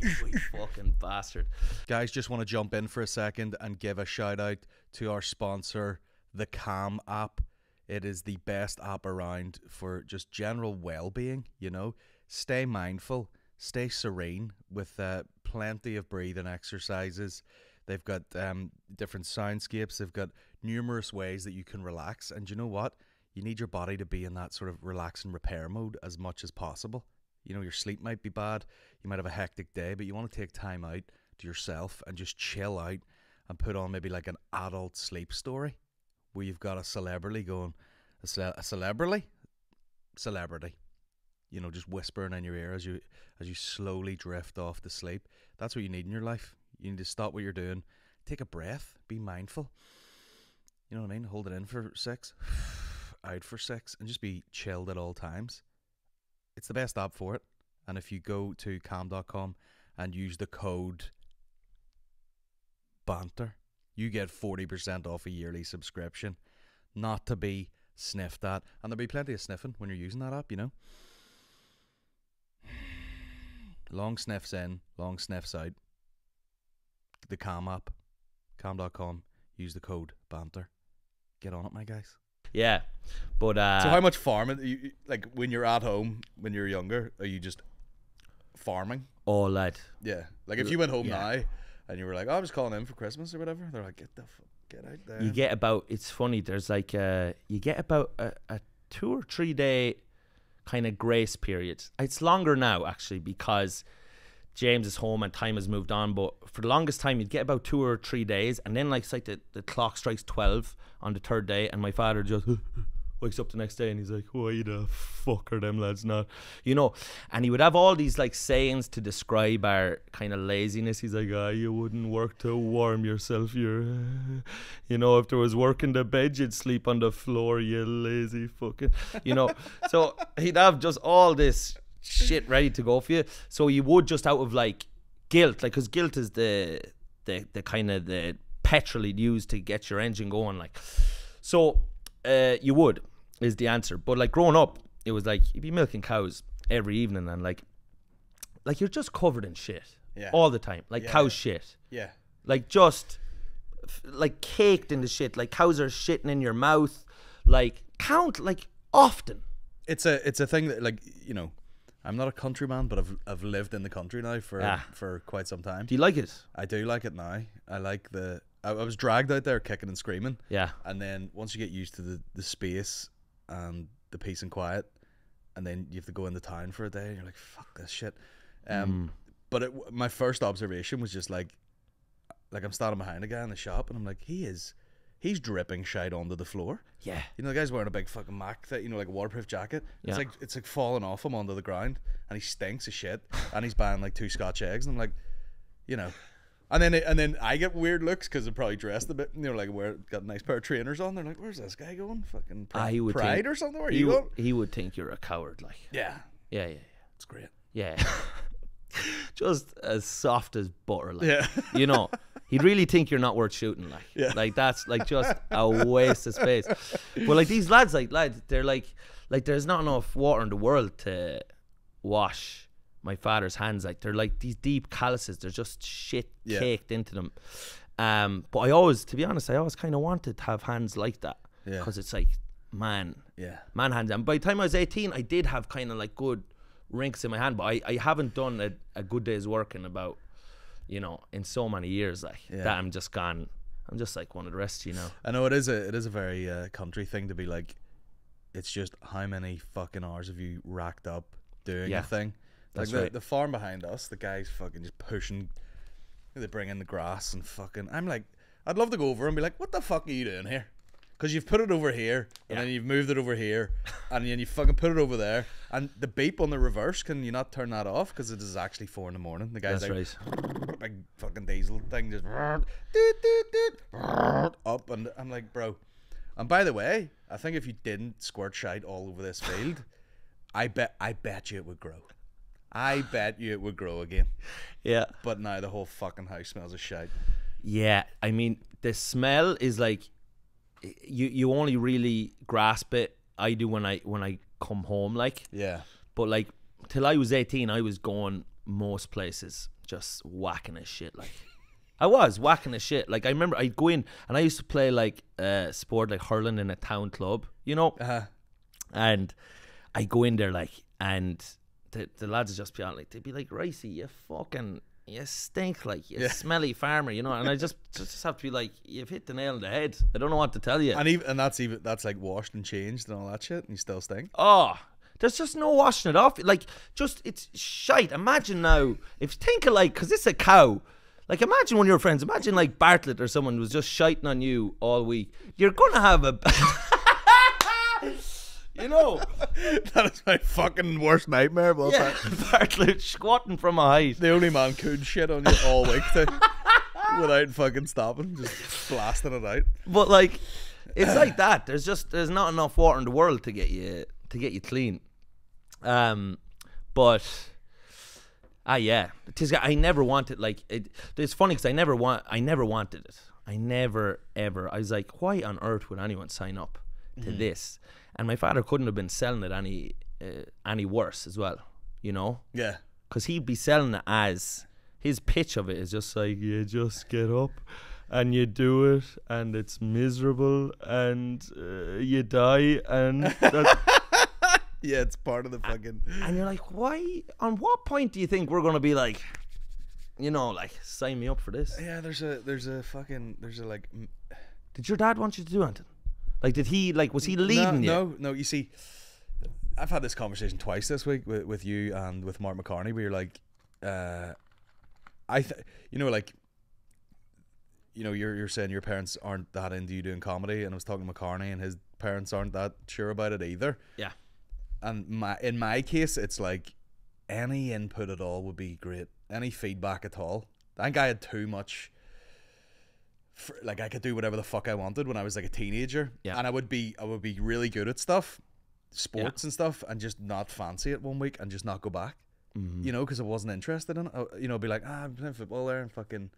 You fucking bastard. Guys, just want to jump in for a second and give a shout out to our sponsor, the Calm app. It is the best app around for just general well being, you know. Stay mindful, stay serene with uh, plenty of breathing exercises. They've got um, different soundscapes, they've got numerous ways that you can relax. And you know what? You need your body to be in that sort of relax and repair mode as much as possible. You know, your sleep might be bad, you might have a hectic day, but you want to take time out to yourself and just chill out and put on maybe like an adult sleep story where you've got a celebrity going, a, ce- a celebrity, celebrity, you know, just whispering in your ear as you as you slowly drift off to sleep. That's what you need in your life. You need to stop what you're doing, take a breath, be mindful. You know what I mean? Hold it in for six, out for six, and just be chilled at all times. It's the best app for it. And if you go to calm.com and use the code banter, you get 40% off a yearly subscription. Not to be sniffed at. And there'll be plenty of sniffing when you're using that app, you know. Long sniffs in, long sniffs out. The Calm app, calm.com, use the code banter. Get on it, my guys. Yeah, but uh, So how much farming? You, you- like when you're at home when you're younger, are you just farming? All lad, Yeah. Like if you went home Yeah. now and you were like, "Oh, I'm just calling in for Christmas or whatever," they're like, "Get the fuck, get out there." you get about. It's funny. There's like uh, you get about a, a two or three day kind of grace period. It's longer now actually because James is home and time has moved on. But for the longest time, you'd get about two or three days, and then like it's like the, the clock strikes twelve on the third day, and my father just wakes up the next day and he's like, "Why the fuck are them lads not?" You know, and he would have all these like sayings to describe our kind of laziness. He's like, "Ah, you wouldn't work to warm yourself. You're, you know, if there was work in the bed, you'd sleep on the floor. You lazy fucking, you know." so he'd have just all this shit ready to go for you. So you would just out of like guilt, like because guilt is the the the kind of the petrol you'd use to get your engine going, like. So uh, you would is the answer. But like growing up, it was like you'd be milking cows every evening and like like you're just covered in shit Yeah. all the time, like Yeah, cow yeah. shit, yeah. like just like caked in the shit. Like cows are shitting in your mouth, like count like often. It's a it's a thing that like you know, I'm not a countryman, but I've I've lived in the country now for Ah. for quite some time. Do you like it? I do like it now. I like the. I, I was dragged out there kicking and screaming, Yeah. and then once you get used to the the space and the peace and quiet, and then you have to go into town for a day, and you're like, "Fuck this shit." Um, but it, my first observation was just like, like I'm standing behind a guy in the shop, and I'm like, he is, he's dripping shite onto the floor. Yeah. You know, the guy's wearing a big fucking Mac that you know, like a waterproof jacket. It's Yeah. like it's like falling off him onto the ground, and he stinks of shit. and he's buying like two Scotch eggs, and I'm like, you know, and then and then I get weird looks because I'm probably dressed a bit, you know, like wear got a nice pair of trainers on. They're like, where's this guy going? Fucking Ah, pride, would think- or something? Where are He, you w- going? he would think you're a coward, like. Yeah. Yeah, Yeah, yeah, it's great. yeah. Yeah. just as soft as butter, like. Yeah. you know, he'd really think you're not worth shooting. Like, Yeah. like that's like just a waste of space. But like these lads, like lads, they're like, like there's not enough water in the world to wash my father's hands. Like they're like these deep calluses. They're just shit Yeah. caked into them. Um, but I always, to be honest, I always kind of wanted to have hands like that Yeah. because it's like, man, Yeah. man hands. And by the time I was 18, I did have kind of like good rinks in my hand, but I, I haven't done a, a good day's work in about, you know, in so many years. Like Yeah. that, I'm just gone. I'm just like one of the rest, you know. I know it is a it is a very uh, country thing to be like. It's just how many fucking hours have you racked up doing Yeah, a thing. that's like the, right. the farm behind us, the guy's fucking just pushing. They bring in the grass and fucking. I'm like, I'd love to go over and be like, what the fuck are you doing here? Because you've put it over here, and Yeah. then you've moved it over here, and then you fucking put it over there, and the beep on the reverse. Can you not turn that off? Because it is actually four in the morning. The guy's That's like, right. big fucking diesel thing just doot, doot, doot, up and I'm like, bro. And by the way, I think if you didn't squirt shite all over this field, I bet I bet you it would grow. I bet you it would grow again. Yeah. But now the whole fucking house smells of shite. Yeah, I mean the smell is like you you only really grasp it. I do when I when I come home, like. Yeah. But like till I was eighteen, I was going most places just whacking a shit. Like I was whacking a shit. Like I remember I'd go in and I used to play like uh sport like hurling in a town club, you know, Uh-huh. and I go in there like and the the lads would just be on like they'd be like, Ricey, you fucking you stink like you Yeah. smelly farmer, you know, and I just just have to be like, You've hit the nail on the head. I don't know what to tell you. And even and that's even that's like washed and changed and all that shit, and you still stink. Oh, there's just no washing it off. Like, just it's shite. Imagine now if you think of like, because it's a cow. Like, imagine when you're friends. Imagine like Bartlett or someone was just shiting on you all week. You're gonna have a, you know, that is my fucking worst nightmare. But yeah, Bartlett squatting from a height. the only man could shit on you all week too, without fucking stopping, just blasting it out. But like, it's like that. There's just there's not enough water in the world to get you to get you clean. Um, but ah yeah, 'Tis- I never wanted like it. It's funny because I never want I never wanted it. I never ever. I was like, why on earth would anyone sign up to this? And my father couldn't have been selling it any uh, any worse as well. You know, Yeah. because he'd be selling it as his pitch of it is just like you just get up and you do it and it's miserable and uh, you die and that's, Yeah, it's part of the fucking. and you're like why on what point do you think we're gonna be like you know like sign me up for this Yeah, there's a there's a fucking there's a like did your dad want you to do anything like did he like was he leading you no, No, no. You see, I've had this conversation twice this week with, with you and with Mark McCartney, where you're like, uh, I, th- you know, like, you know, you're you're saying your parents aren't that into you doing comedy, and I was talking to McCartney, and his parents aren't that sure about it either. yeah And my in my case, it's like any input at all would be great. Any feedback at all. I think I had too much. Fr like I could do whatever the fuck I wanted when I was like a teenager. Yeah. And I would be I would be really good at stuff, sports and stuff, and just not fancy it one week and just not go back. Mm-hmm. You know, because I wasn't interested in it. I- you know, be like, ah, I'm playing football there and fucking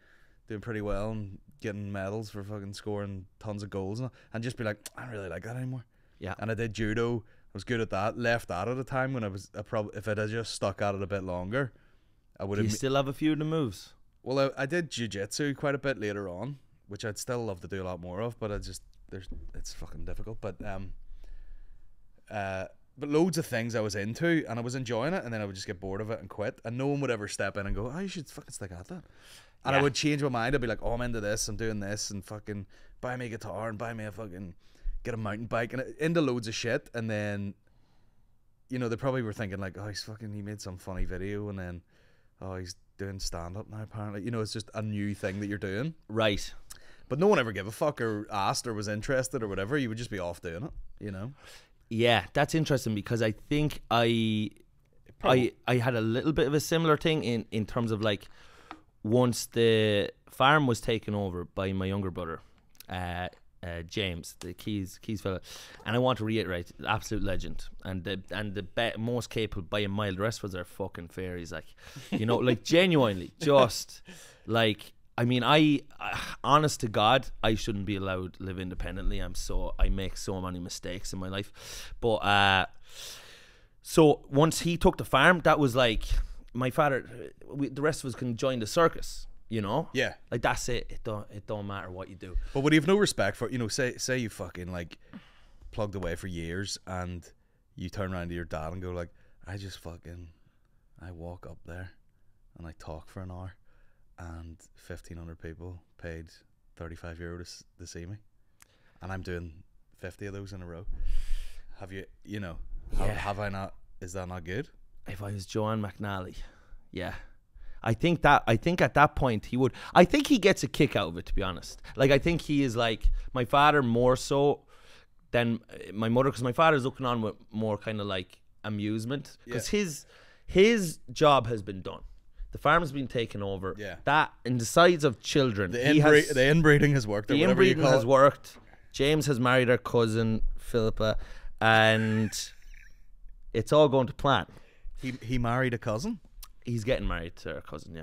doing pretty well and getting medals for fucking scoring tons of goals and, and just be like, I don't really like that anymore. yeah And I did judo. I was good at that. Left that at a time when I was I prob- if I'd have just stuck at it a bit longer, I would do you have. still have a few of the moves Well, I, I did jujitsu quite a bit later on, which I'd still love to do a lot more of, but I just there's it's fucking difficult. But um, uh, but loads of things I was into and I was enjoying it, and then I would just get bored of it and quit, and no one would ever step in and go, "Oh, you should fucking stick at that." And I would change my mind. I'd be like, "Oh, I'm into this. I'm doing this, and fucking buy me a guitar and buy me a fucking get a mountain bike and into loads of shit." And then, you know, they probably were thinking like, "Oh, he's fucking he made some funny video, and then, oh, he's doing stand up now. Apparently, you know, it's just a new thing that you're doing." right But no one ever gave a fuck or asked or was interested or whatever. You would just be off doing it, you know. Yeah, that's interesting because I think I I I had a little bit of a similar thing in in terms of like once the farm was taken over by my younger brother, uh, uh, James, the Keys Keys fella, and I want to reiterate, absolute legend, and the and the be- most capable by a mile. The rest was their fucking fairies, like you know, like genuinely, just like I mean, I, I honest to God, I shouldn't be allowed to live independently. I'm so I make so many mistakes in my life, but uh, so once he took the farm, that was like my father. We, the rest of us can join the circus. You know, Yeah. like that's it. It don't it don't matter what you do. But would you have no respect for you know, say say you fucking like plugged away for years and you turn around to your dad and go like, I just fucking I walk up there and I talk for an hour and fifteen hundred people paid thirty five euro to, to see me. And I'm doing fifty of those in a row. Have you you know have, Yeah. have I not is that not good? if I was Joanne McNally, yeah. I think that I think at that point he would. I think he gets a kick out of it. To be honest, like I think he is like my father more so than my mother, because my father's looking on with more kind of like amusement, because his his job has been done. The farm's been taken over. Yeah. That in the size of children, The, inbre- has, the inbreeding has worked. The inbreeding has it. worked. James has married her cousin Philippa, and it's all going to plan. He he married a cousin He's getting married to her cousin. Yeah,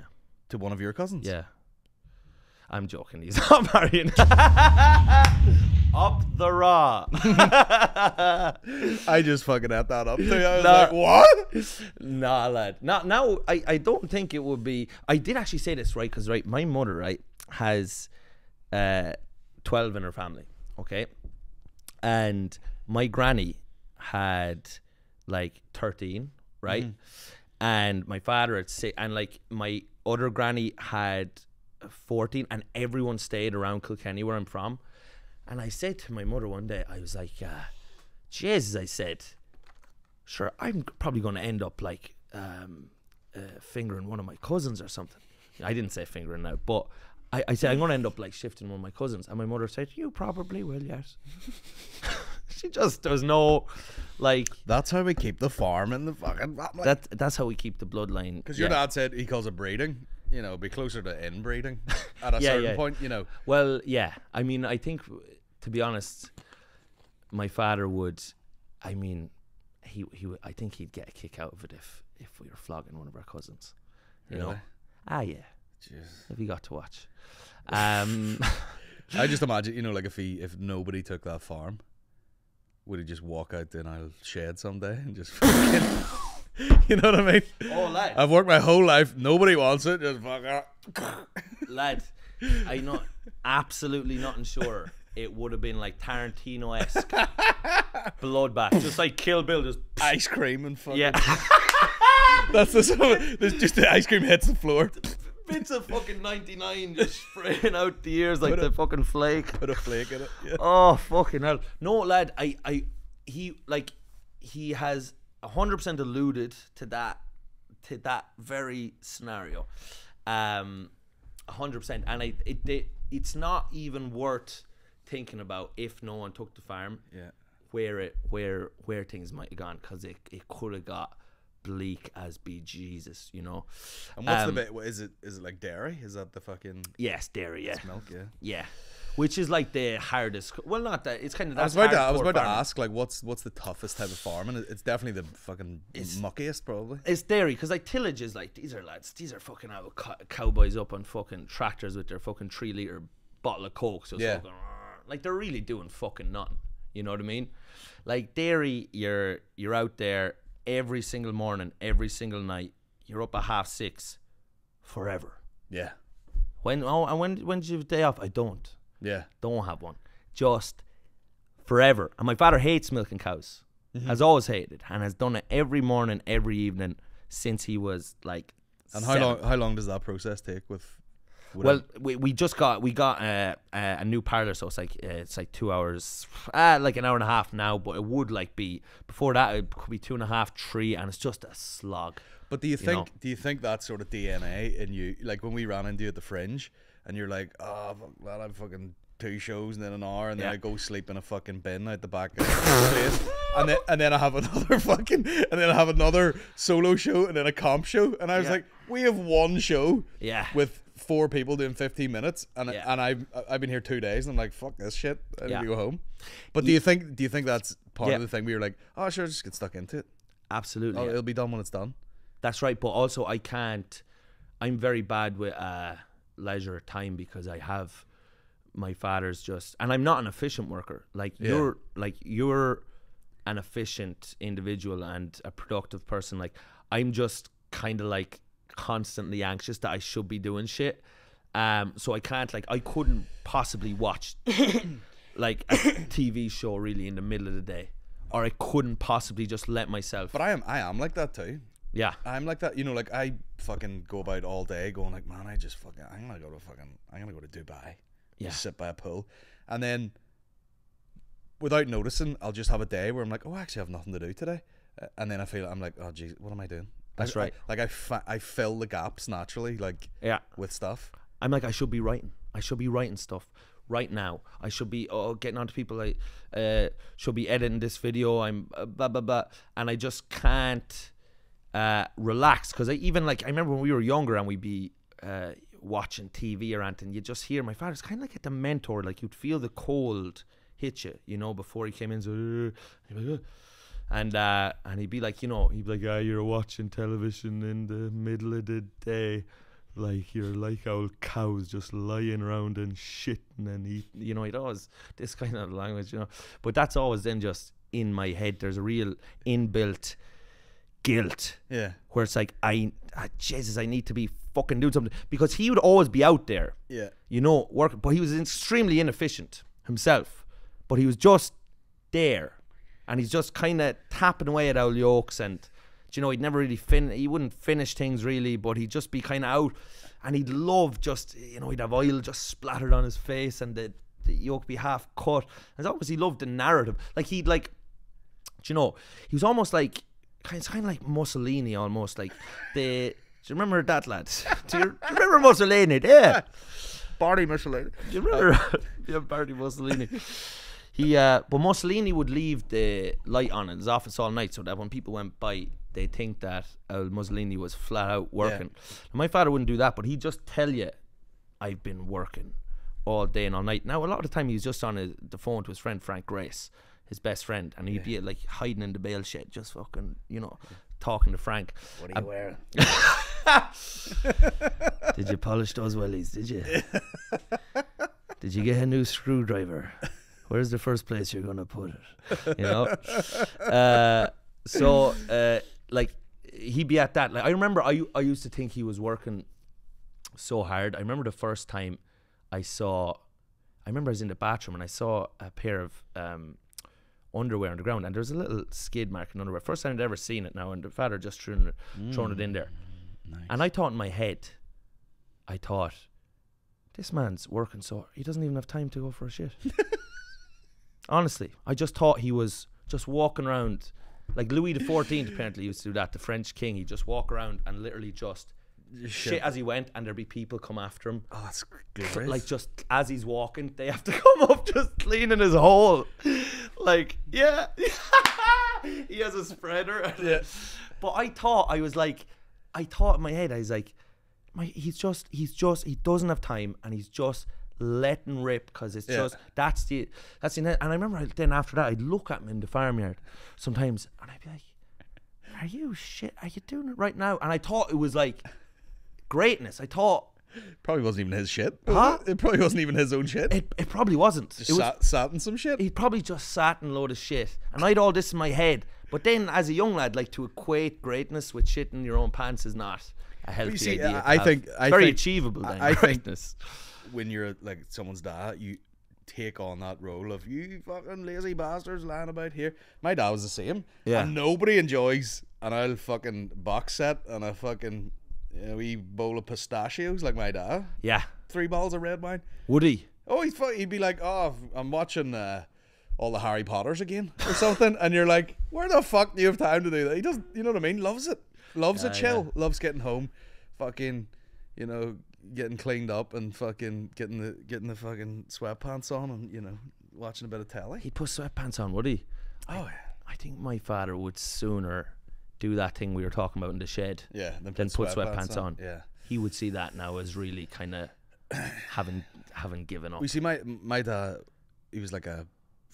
to one of your cousins. yeah. I'm joking. He's not marrying. Up the raw. I just fucking had that up. Too. I was No. like, what? nah, lad. Now, now I, I don't think it would be. I did actually say this right because right, my mother right has uh, twelve in her family. Okay, and my granny had like thirteen, right? And my father had six, and like my other granny had fourteen, and everyone stayed around Kilkenny where I'm from. And I said to my mother one day, I was like, uh, Jesus, I said, sure, I'm probably going to end up like um, uh, fingering one of my cousins or something. I didn't say fingering now, but I, I said I'm going to end up like shifting one of my cousins. And my mother said, You probably will, yes. she just does no, like, That's how we keep the farm and the fucking. That that. that's how we keep the bloodline. because your yeah. dad said he calls it breeding. You know, be closer to inbreeding at a Yeah, certain yeah. point. You know, Well, yeah. I mean, I think, to be honest, my father would. I mean, he he. would- I think he'd get a kick out of it if if we were flogging one of our cousins. You know? Really? Ah, yeah. Jeez. If he got to watch. Um, I just imagine, you know, like if he if nobody took that farm, would he just walk out then I'll shed someday and just fucking, you know what I mean? oh, lad, I've worked my whole life, nobody wants it, just fuck lad, I not absolutely not sure. It would have been like Tarantino esque bloodbath, just like Kill Bill, just ice cream and fucking. yeah. That's the song. There's just the ice cream hits the floor. Bits of fucking ninety nine just spraying out the ears like Put the a- fucking flake. Put a flake in it. Yeah. Oh fucking hell! No, lad, I, I, he like, he has hundred percent alluded to that, to that very scenario, um, hundred percent. And I, it, it, it's not even worth thinking about if no one took the farm, Yeah. where it, where, where things might have gone, because it, it could have got bleak as be Jesus, you know. And what's Um, the bit? what Is it is it like dairy? Is that the fucking Yes, dairy, yeah, milk? Yeah. yeah. Which is like the hardest. Well, not that. It's kind of. I was That's about to, I was about to ask like what's what's the toughest type of farming? It's definitely the fucking muckiest probably. It's dairy because like tillage is like these are lads, these are fucking out cow- cowboys up on fucking tractors with their fucking three liter bottle of coke. So Yeah. fucking, like they're really doing fucking nothing. You know what I mean? Like dairy, you're you're out there every single morning, every single night. You're up at half six, forever. Yeah. When oh and when when do you have a day off? I don't. Yeah. Don't have one. Just forever. And my father hates milking cows. Mm-hmm. Has always hated and has done it every morning, every evening since he was like. And how seven. long how long does that process take with? Well, we, we just got we got uh, uh, a new parlor, so it's like uh, it's like two hours, uh, like an hour and a half now. But it would like be before that it could be two and a half, three, and it's just a slog. but do you think know. do you think that sort of DNA in you? Like when we ran into you at the fringe, and you're like, oh, well, I'm fucking two shows and then an hour, and then I go sleep in a fucking bin out the back of the place, and then and then I have another fucking, and then I have another solo show, and then a comp show, and I was Yeah. like, we have one show, Yeah. with four people doing 15 minutes and Yeah. and I've I've been here 2 days and I'm like fuck this shit I need Yeah. to go home but do you think do you think that's part Yeah. of the thing where you're like oh sure just get stuck into it Absolutely. oh, it'll be done when it's done That's right, but also I can't. I'm very bad with uh, leisure time because I have my father's just, and I'm not an efficient worker. Like you're, like you're an efficient individual and a productive person. Like I'm just kind of like constantly anxious that I should be doing shit. Um, so I can't like I couldn't possibly watch like a TV show really in the middle of the day, or I couldn't possibly just let myself. but I am I am like that too yeah, I'm like that you know like I fucking go about all day going like man I just fucking I'm gonna go to fucking I'm gonna go to Dubai Yeah. just sit by a pool and then without noticing I'll just have a day where I'm like oh I actually have nothing to do today Uh, and then I feel I'm like, oh jeez, what am I doing? That's I- I- right. like I, I fill the gaps naturally, like Yeah. with stuff. I'm like, I should be writing. I should be writing stuff right now. I should be oh, getting on to people. I uh, should be editing this video. I'm uh, blah blah blah, and I just can't uh, relax because I even like I remember when we were younger and we'd be uh, watching TV or anything. You just hear my father's kind of like a dementor. Like you'd feel the cold hit you, you know, before he came in. So, He'd be like, and uh, and he'd be like, you know, he'd be like, ah, you're watching television in the middle of the day, like you're like old cows just lying around and shitting and eating. You know, he does this kind of language, you know. But that's always then just in my head. There's a real inbuilt guilt Yeah, where it's like, I, ah, Jesus, I need to be fucking doing something because he would always be out there yeah, you know, working. But he was extremely inefficient himself. But he was just there, and he's just kind of tapping away at our yokes, and you know, he'd never really fin. He wouldn't finish things really, but he'd just be kind of out, and he'd love just you know, he'd have oil just splattered on his face, and the the yoke be half cut. And obviously he loved the narrative. Like he'd like, do you know, he was almost like kind of, kind of like Mussolini, almost like the. Do you remember that, lads? Do you, do you remember Mussolini? Yeah. Barney Mussolini. Do you remember? yeah, Barney Mussolini. He, uh, but Mussolini would leave the light on in his office all night, so that when people went by, they think that uh, Mussolini was flat out working. And my father wouldn't do that, but he'd just tell you, "I've been working all day and all night." Now, a lot of the time, he was just on his, the phone to his friend Frank Grace, his best friend, and he'd be like hiding in the bale shed, just fucking, you know, talking to Frank. What are you wearing? Did you polish those wellies? Did you? Did you get a new screwdriver? Where's the first place you're gonna put it? You know. Uh, so, uh, like, he'd be at that. Like, I remember, I I used to think he was working so hard. I remember the first time I saw. I remember I was in the bathroom and I saw a pair of um, underwear on the ground, and there was a little skid mark in underwear. First time I'd ever seen it now, and the father just threw it, thrown it in there. And I thought in my head, I thought, this man's working so he doesn't even have time to go for a shit. Honestly, I just thought he was just walking around like Louis the Fourteenth. Apparently, used to do that. The French king, he'd just walk around and literally just shit as he went, and there'd be people come after him. Oh, that's glorious. like just as he's walking, they have to come up just cleaning his hole. Like, yeah, he has a spreader. Yeah. But I thought I was like, I thought in my head I was like, my he's just he's just he doesn't have time and he's just letting rip because it's Yeah. just that's the that's the and I remember then after that I'd look at him in the farmyard sometimes and I'd be like, are you shit? Are you doing it right now? And I thought it was like greatness. I thought probably wasn't even his shit. Huh? It probably wasn't even his own shit. it, it probably wasn't. Just it was sat, sat in some shit. he probably just sat and load of shit. And I'd all this in my head. But then as a young lad, like to equate greatness with shit in your own pants is not healthy see, idea. I- I think- I very think- achievable I- then. I think- greatness. when you're like someone's dad, you take on that role of you fucking lazy bastards lying about here. My dad was the same. Yeah. And nobody enjoys an old fucking box set and a fucking you know, wee bowl of pistachios like my dad. Yeah. Three bottles of red wine. Would he? Oh, he's fu- he'd be like, oh, I'm watching uh, all the Harry Potters again or something, and you're like, where the fuck do you have time to do that? He doesn't, you know what I mean? Loves it, loves Yeah, it. Chill, loves getting home, fucking, you know, getting cleaned up and fucking getting the getting the fucking sweatpants on and you know watching a bit of telly. He'd put sweatpants on, would he? Oh I think my father would sooner do that thing we were talking about in the shed yeah, then than put sweatpants on. Yeah. He would see that now as really kind of having having given up. We see my my dad. He was like a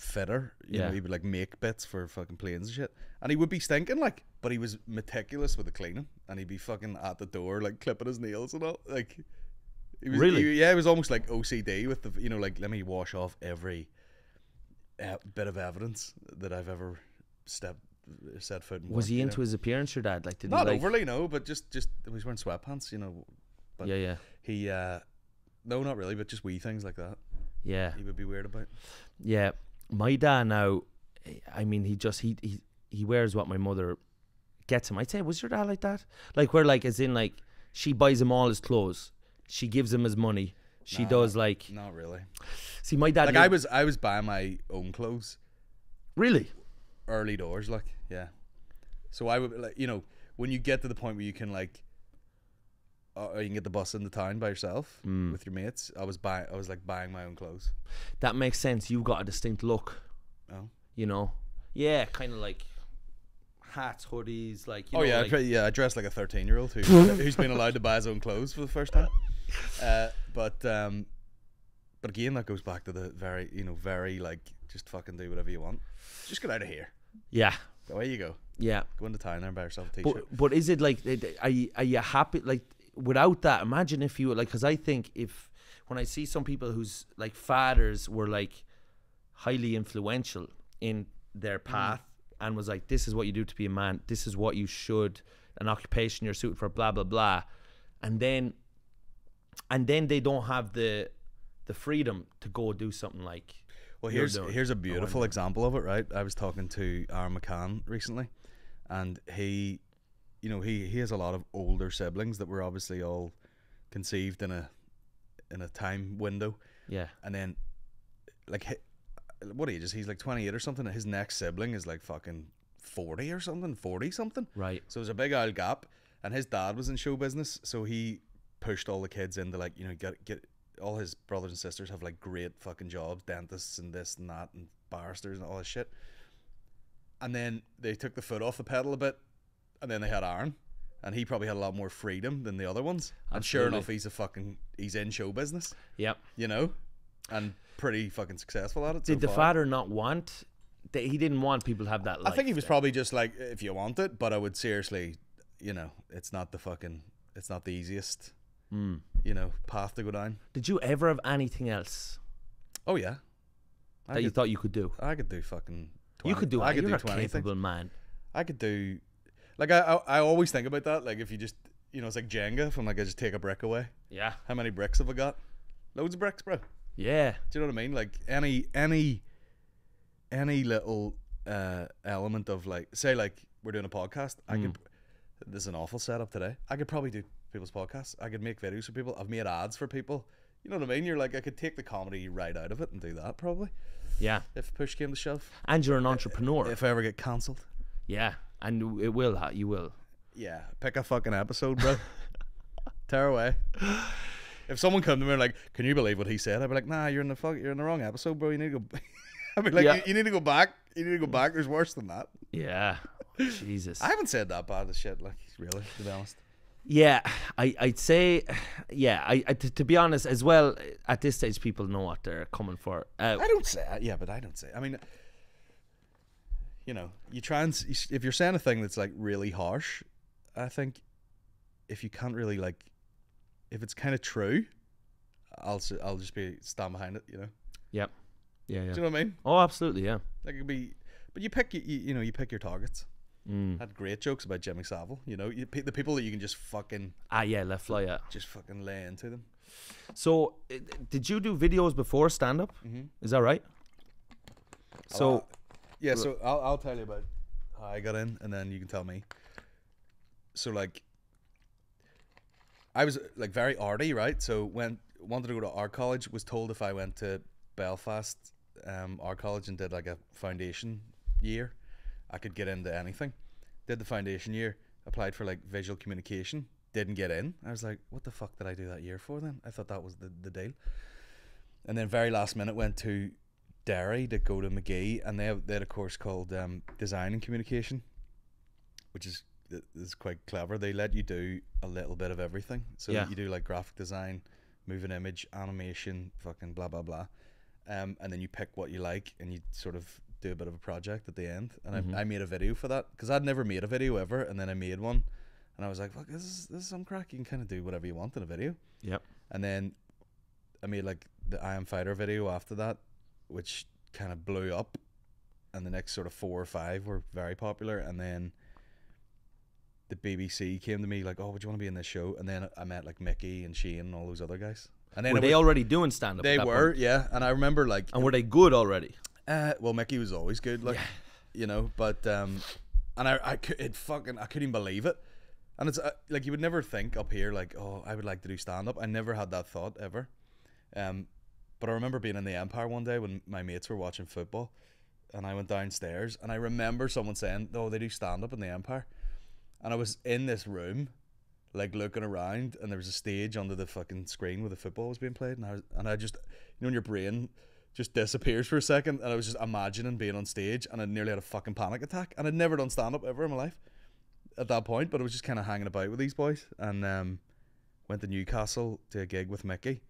fitter. You Yeah. know, he would like make bits for fucking planes and shit. And he would be stinking like, but he was meticulous with the cleaning. And he'd be fucking at the door like clipping his nails and all. Like, he was, Really? he- yeah, it was almost like OCD with the you know like let me wash off every uh, bit of evidence that I've ever stepped set foot in. was work, he into know. his appearance, your dad? Like, did Not he like? overly, no, but just just he was wearing sweatpants, you know. But yeah, yeah, he uh no, not really, but just wee things like that. yeah. He would be weird about. Yeah, my dad now. Eh, I mean, he just he he he wears what my mother gets him. I'd say, was your dad like that? Like where like as in like she buys him all his clothes, she gives him his money. She Nah. does like Not really. see my dad. Like I was, I was buying my own clothes really early doors. Like, yeah, So I would like you know when you get to the point where you can like. Uh, you can get the bus into town by yourself Mm. with your mates. I was buying. I was like buying my own clothes. That makes sense. You've got a distinct look. Oh. You know. Yeah, kind of like hats, hoodies, like. You oh know, yeah, I like, dre- yeah. I dress like a thirteen-year-old who, who's been allowed to buy his own clothes for the first time. Uh, but um, but again, that goes back to the very you know very like just fucking do whatever you want. Just get out of here. yeah, Away you go. yeah. Go into town there and buy yourself a t-shirt. But but is it like are you, are you happy like without that? Imagine if you like because I think if when I see some people whose like fathers were like highly influential in their Mm. path and was like this is what you do to be a man, this is what you should an occupation you're suited for, blah blah blah, and then and then they don't have the the freedom to go do something like Well, here's here's a beautiful example of it, right? I was talking to Aaron McCann recently, and he, you know, he he has a lot of older siblings that were obviously all conceived in a in a time window, yeah and then like hi- what age is he? he's like twenty eight or something. and His next sibling is like fucking forty or something, forty something. right So there's a big old gap, and his dad was in show business, so he pushed all the kids into like you know get get all his brothers and sisters have like great fucking jobs, dentists and this and that and barristers and all this shit. And then they took the foot off the pedal a bit, and then they had Aaron, and he probably had a lot more freedom than the other ones. And sure enough, he's a fucking he's in show business, yep. you know, and pretty fucking successful at it. so Did the far. father not want? That he didn't want people to have that. I think he was there. probably just like, if you want it, but I would seriously, you know, it's not the fucking, it's not the easiest, Mm. you know, path to go down. Did you ever have anything else Oh yeah, I that you could, thought you could do? I could do fucking. 20, you could do. I could You're do a things. capable man. I could do, like I, I, I always think about that. Like if you just, you know, it's like Jenga. If I'm like, I just take a brick away. Yeah. How many bricks have I got? Loads of bricks, bro. Yeah. Do you know what I mean? Like any, any, any little uh element of like, say like we're doing a podcast. I Mm. could. This is an awful setup today. I could probably do people's podcasts. I could make videos for people. I've made ads for people. You know what I mean? You're like, I could take the comedy right out of it and do that probably Yeah. if push came to shove. And you're an entrepreneur. If I ever get cancelled. yeah. And it will. ha- You will. Yeah, pick a fucking episode, bro. Tear away. If someone come to me and like, can you believe what he said? I'd be like, nah, you're in the fuck, you're in the wrong episode, bro. You need to go. I'd be like, Yeah. you, you need to go back. You need to go back. There's worse than that. Yeah. Jesus. I haven't said that bad as shit, like really, to be honest. Yeah, I, I'd say, yeah, I, I to, to be honest, as well, at this stage, people know what they're coming for. Uh, I don't say, yeah, but I don't say. I mean, you know, you try and if you're saying a thing that's like really harsh, I think if you can't really like, if it's kind of true, I'll I'll just be stand behind it. You know, yep. Yeah, yeah. do you know what I mean? Oh, absolutely, yeah. Like it'd be, but you pick you, you, know you pick your targets. Mm. I had great jokes about Jimmy Savile. You know, you, the people that you can just fucking Ah, yeah, let fly, yeah. just fucking lay into them. So, uh, did you do videos before stand up? Mhm. Is that right? So, yeah, so I'll I'll tell you about how I got in, and then you can tell me. So like, I was like very arty, right? So went wanted to go to art college. Was told if I went to Belfast um, art college and did like a foundation year, I could get into anything. Did the foundation year, applied for like visual communication, didn't get in. I was like, what the fuck did I do that year for then? I thought that was the, the deal. And then very last minute went to Derry to go to Magee, and they have, they had a course called um, Design and Communication, which is is quite clever. They let you do a little bit of everything. So Yeah. you do like graphic design, moving image, animation, fucking blah blah blah, um, and then you pick what you like, and you sort of do a bit of a project at the end. And Mhm. I, I made a video for that because I'd never made a video ever, and then I made one, and I was like, "Fuck, this is this is some crack. You can kind of do whatever you want in a video." Yep. And then I made like the I Am Fighter video after that, which kind of blew up. And the next sort of four or five were very popular. And then the BBC came to me like, "Oh, would you want to be in this show?" And then I met like Mickey and Shane and all those other guys. And then were they was- already doing stand up? they were, yeah. And I remember like, And were they good already? uh, well, Mickey was always good, like, you know. But um, and I, I could, it fucking, I couldn't believe it. And it's uh, like you would never think up here, like, oh, I would like to do stand up. I never had that thought ever. Um, but I remember being in the Empire one day when my mates were watching football, and I went downstairs, and I remember someone saying, "Oh, they do stand up in the Empire," and I was in this room, like looking around, and there was a stage under the fucking screen where the football was being played, and I was, and I just, you know, when your brain just disappears for a second, and I was just imagining being on stage, and I nearly had a fucking panic attack, and I'd never done stand up ever in my life at that point, but I was just kind of hanging about with these boys, and um, went to Newcastle to a gig with Mickey,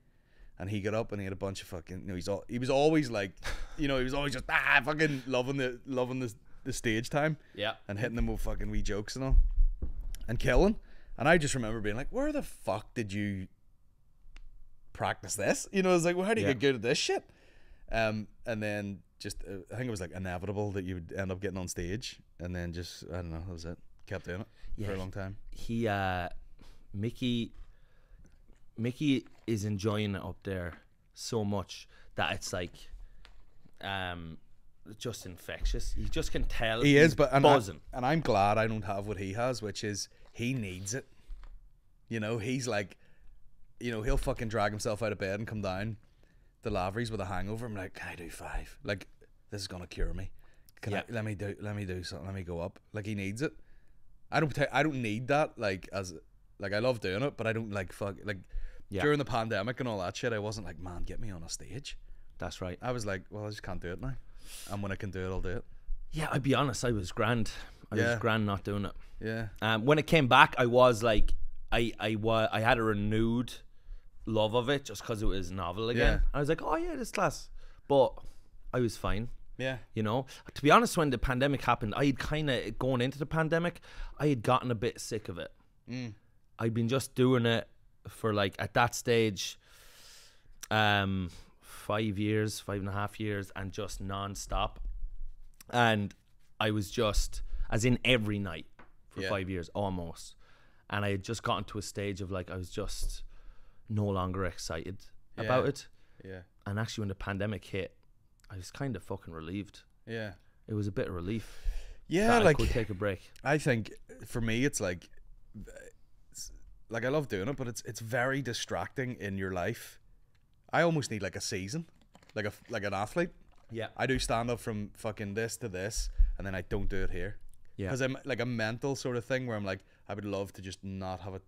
and he got up and he had a bunch of fucking, you know, he's all, he was always like, you know, he was always just ah fucking loving the loving the the stage time Yeah. and hitting them with fucking wee jokes and all, and killing. And I just remember being like, where the fuck did you practice this? You know, I was like, well, how do you Yeah. get good at this shit? Um, and then just, uh, I think it was like inevitable that you would end up getting on stage, and then just, I don't know, that was it. Kept doing it for a long time. he uh Mickey Mickey is enjoying it up there so much that it's like um just infectious. You just can tell He is, but and, I, buzzing. and I'm glad I don't have what he has, which is he needs it. You know, he's like, you know, he'll fucking drag himself out of bed and come down the Lavery's with a hangover. I'm like, can I do five? Like, this is gonna cure me. Can Yeah. I let me do let me do something? Let me go up. Like he needs it. I don't I don't need that. Like as like I love doing it, but I don't like fuck like Yeah. during the pandemic and all that shit. I wasn't like, man, get me on a stage. That's right. I was like, well, I just can't do it now. And when I can do it, I'll do it. Yeah, I'd be honest, I was grand. I Yeah. was grand not doing it. Yeah. Um, when it came back, I was like, I I was I had a renewed love of it just because it was novel again. Yeah. I was like, oh yeah, this class, but I was fine. Yeah. You know, to be honest, when the pandemic happened, I had kind of going into the pandemic, I had gotten a bit sick of it. Mm. I'd been just doing it for like at that stage, um, five years, five and a half years, and just non-stop. And I was just, as in every night for Yeah. five years almost. And I had just gotten to a stage of like I was just no longer excited about it. Yeah. And actually, when the pandemic hit, I was kind of fucking relieved. Yeah. It was a bit of relief. Yeah, like I could take a break. I think for me it's like like I love doing it, but it's it's very distracting in your life. I almost need like a season, like a like an athlete. Yeah. I do stand up from fucking this to this, and then I don't do it here. Yeah. because I'm like a mental sort of thing where I'm like I would love to just not have a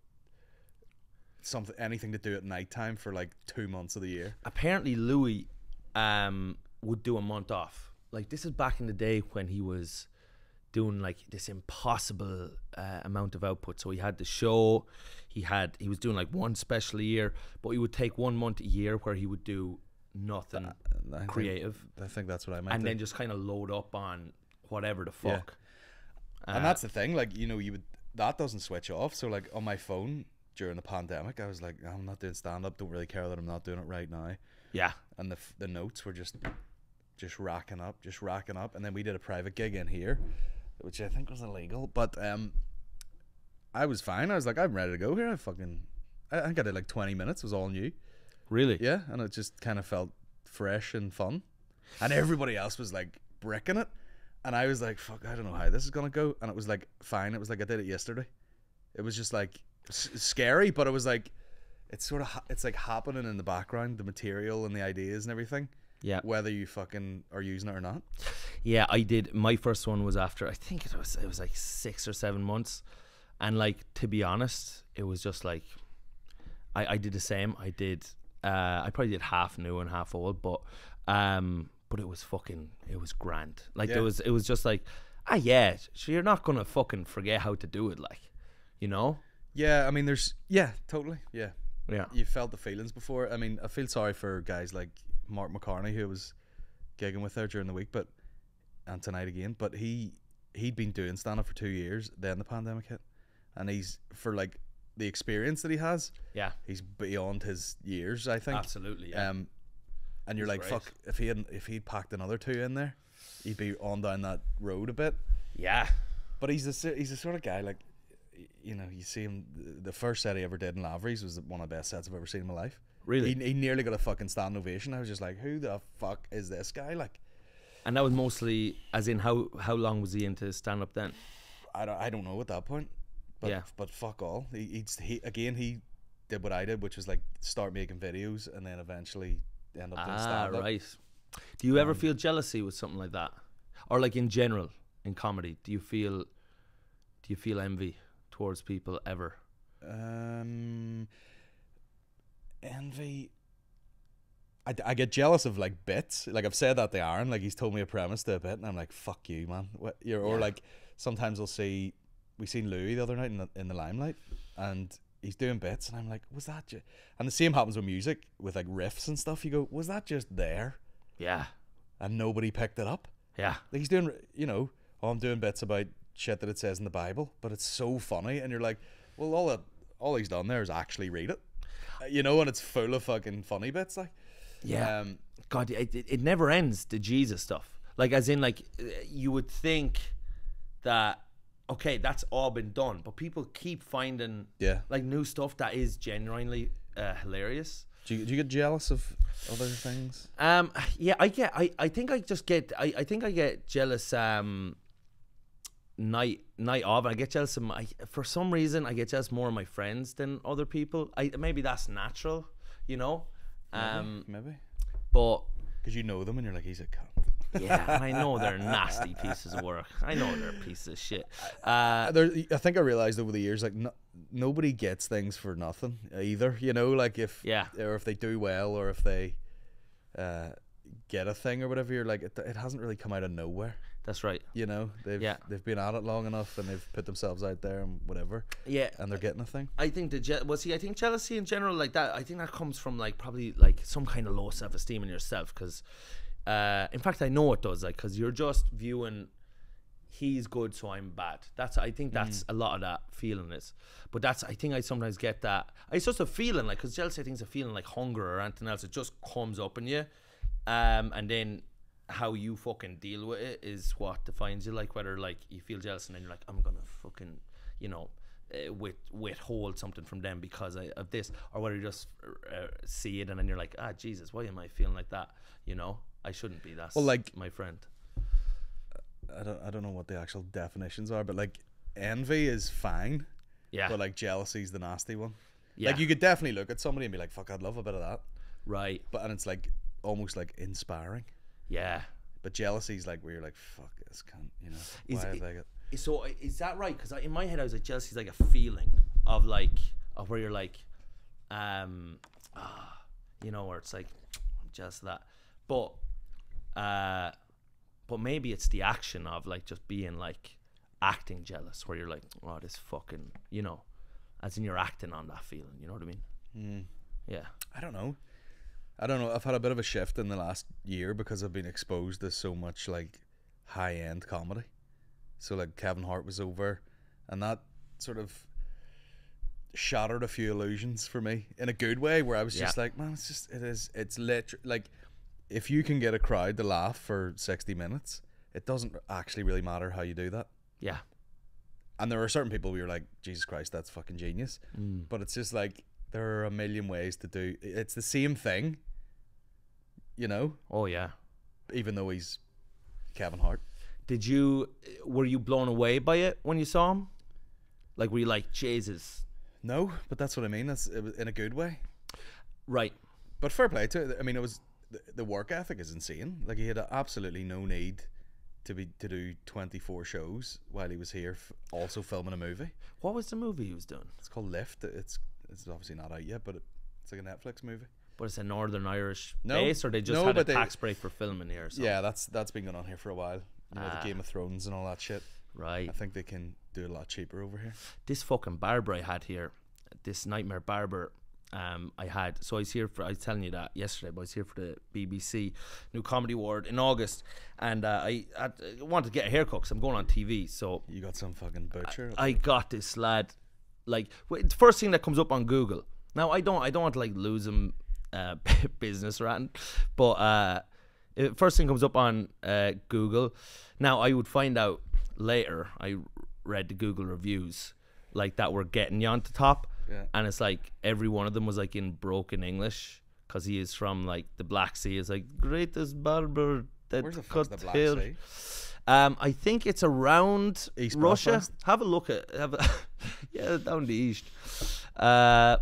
something anything to do at nighttime for like two months of the year. Apparently, Louis um, would do a month off. Like this is back in the day when he was doing like this impossible uh, amount of output. So he had the show, he had he was doing like one special a year, but he would take one month a year where he would do nothing I think- creative, I think that's what I meant. and to- then just kind of load up on whatever the Yeah. fuck. and Uh, that's the thing like you know you would that doesn't switch off so like on my phone during the pandemic i was like i'm not doing stand-up don't really care that i'm not doing it right now yeah, and the, f- the notes were just just racking up just racking up and then we did a private gig in here which i think was illegal but um i was fine. I was like i'm ready to go here. I fucking i, think i did like 20 minutes. It was all new. Really. yeah and it just kind of felt fresh and fun. And everybody else was like bricking it. And i was like fuck i don't know how this is gonna go. And it was like fine. It was like i did it yesterday. It was just like s- scary but it was like it's sort of ha- it's like happening in the background the material and the ideas and everything Yeah. whether you fucking are using it or not Yeah, I did. My first one was after I think it was it was like six or seven months, and like to be honest, it was just like I I did the same. I did. Uh, I probably did half new and half old, but um, but it was fucking it was grand. Like Yeah. there was it was just like ah yeah, so you're not gonna fucking forget how to do it, like you know. yeah i mean there's yeah totally yeah Yeah. you felt the feelings before. I mean, I feel sorry for guys like Mark McCartney who was gigging with there during the week, but and tonight again. But he he'd been doing stand up for two years. Then the pandemic hit, and he's for like the experience that he has. Yeah. He's beyond his years, I think. Absolutely. Yeah. Um, and you're He's like, fuck, if he had if he'd packed another two in there, he'd be on down that road a bit. yeah. But he's the he's the sort of guy like, you know, you see him. The first set he ever did in Lavery's was one of the best sets I've ever seen in my life. Really. He, he nearly got a fucking stand ovation. I was just like, who the fuck is this guy? Like, And that was mostly as in how how long was he into stand up then? I don't I don't know at that point. But Yeah. but fuck all. He, he's he again he did what I did, which was like start making videos and then eventually end up doing Ah, stand up. right. Do you ever feel jealousy with something like that? or like in general in comedy? Do you feel do you feel envy towards people ever? Um, envy. I, I get jealous of like bits. Like I've said that to Aaron. Like he's told me a premise to a bit, and I'm like, "Fuck you, man." What, you're, Or Yeah. like sometimes I'll see we seen Louis the other night in the, in the limelight, and he's doing bits, and I'm like, "Was that?" Ju-? And the same happens with music, with like riffs and stuff. You go, "Was that just there?" Yeah, And nobody picked it up. yeah, Like he's doing, you know, oh, I'm doing bits about shit that it says in the Bible, but it's so funny, and you're like, well, all that, all he's done there is actually read it, you know, and it's full of fucking funny bits, like, yeah. um, God, it, it, it never ends. The Jesus stuff, like as in, like uh, you would think that okay, that's all been done, but people keep finding yeah. like new stuff that is genuinely uh, hilarious. Do you, do you get jealous of other things? Um, yeah, I get. I, I think I just get. I, I think I get jealous. Um, night night of. I get jealous of my. For some reason, I get jealous more of my friends than other people. I maybe that's natural, you know. Um, Maybe but because you know them and you're like, he's a cunt. yeah, I know they're nasty pieces of work. I know they're pieces of shit. Uh, There, I think I realized over the years, like, no, nobody gets things for nothing either. You know, like if Yeah. or if they do well, or if they uh, get a thing or whatever, you're like, it, it hasn't really come out of nowhere. That's right. You know, they've Yeah. they've been at it long enough and they've put themselves out there and whatever, Yeah, and they're getting a thing. I think the je- well, see, I think jealousy in general, like that, I think that comes from like probably like some kind of low self esteem in yourself. Because, uh, in fact, I know it does. Like, because you're just viewing, he's good, so I'm bad. That's I think that's a lot of that feeling is. But that's I think I sometimes get that. It's just a feeling like because jealousy, I think, is a feeling like hunger or anything else. It just comes up in you, um, and then. How you fucking deal with it is what defines you. Like whether like you feel jealous and then you're like, I'm gonna fucking, you know, uh, with withhold something from them because I, of this, or whether you just uh, see it and then you're like, ah, Jesus, why am I feeling like that? You know, I shouldn't be. That's Well, like- my friend. I don't I don't know what the actual definitions are, but like envy is fine, Yeah, but like jealousy is the nasty one. yeah, Like you could definitely look at somebody and be like, "Fuck, I'd love a bit of that," right, but and it's like almost like inspiring. Yeah. But jealousy is like where you're like, "Fuck this cunt," you know? Is Why have it- they got? So is that right? Because in my head, I was like, jealousy is like a feeling of like of where you're like, um, ah, you know, where it's like, I'm jealous of that, but, uh, but maybe it's the action of like just being like acting jealous, where you're like, oh, this fucking, you know, as in you're acting on that feeling. You know what I mean? Mm. Yeah. I don't know. I don't know. I've had a bit of a shift in the last year because I've been exposed to so much like high end comedy. So like Kevin Hart was over, and that sort of shattered a few illusions for me in a good way. Where I was just like, man, it's just it is it's literally like if you can get a crowd to laugh for sixty minutes, it doesn't actually really matter how you do that. Yeah. And there are certain people where you're like, Jesus Christ, that's fucking genius. Mm. But it's just like there are a million ways to do. It's the same thing, you know. Oh yeah. Even though he's Kevin Hart. Did you were you blown away by it when you saw him? Like were you like Jesus? No, but that's what I mean. That's in a good way. Right. But fair play to it. I mean, it was the, work ethic is insane. Like he had absolutely no need to be to do twenty four shows while he was here, f- also filming a movie. What was the movie he was doing? It's called Lift. It's it's obviously not out yet, but it, it's like a Netflix movie. But it's a Northern Irish No, base, or they just no, had a but they- tax break for filming here. So. Yeah, that's that's been going on here for a while. You know, Ah. the Game of Thrones and all that shit. Right. I think they can do it a lot cheaper over here. This fucking barber I had here, this nightmare barber. Um, I had so I was here for I was telling you that yesterday, but I was here for the BBC New Comedy Award in August, and uh, I, I wanted to get a haircut because I'm going on TV. So You got some fucking butcher. I got this lad. Like the first thing that comes up on Google. Now I don't I don't want to like lose him uh, business anything, but uh, first thing comes up on uh, Google. Now I would find out later. I read the Google reviews like that were getting you on the top, Yeah. and it's like every one of them was like in broken English because he is from like the Black Sea. It's like greatest barber that Where's the cut the Black hair." Sea? Um, I think it's around East Russia. Belfast? Have a look at have a, yeah down the east. Uh,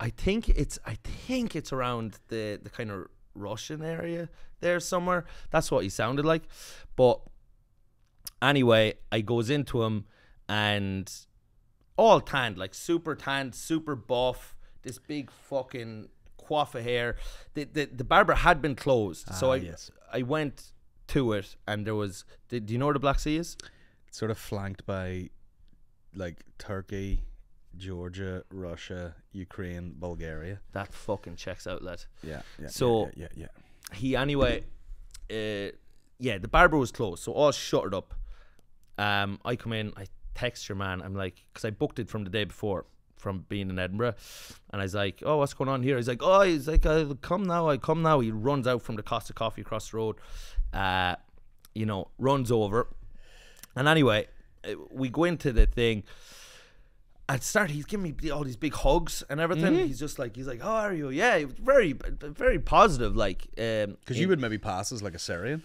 I think it's I think it's around the the kind of Russian area there somewhere. That's what he sounded like, but anyway, I goes into him and all tanned, like super tanned, super buff, this big fucking coif of hair. The, the the barber had been closed, so Ah, I yes. I went to it and there was. Did, do you know where the Black Sea is? It's Sort of flanked by like Turkey, Georgia, Russia, Ukraine, Bulgaria. That fucking checks out, lad. Yeah. yeah So- yeah, yeah, yeah. he anyway uh yeah the barber was closed so all shuttered up um i come in i text your man i'm like because i booked it from the day before from being in edinburgh and i was like oh what's going on here he's like oh he's like i'll come now i come now he runs out from the costa coffee across the road uh you know runs over and anyway uh, we go into the thing at start he's giving me all these big hugs and everything he's just like he's like how are you yeah very very positive like um Because in- you would maybe pass as like a Syrian.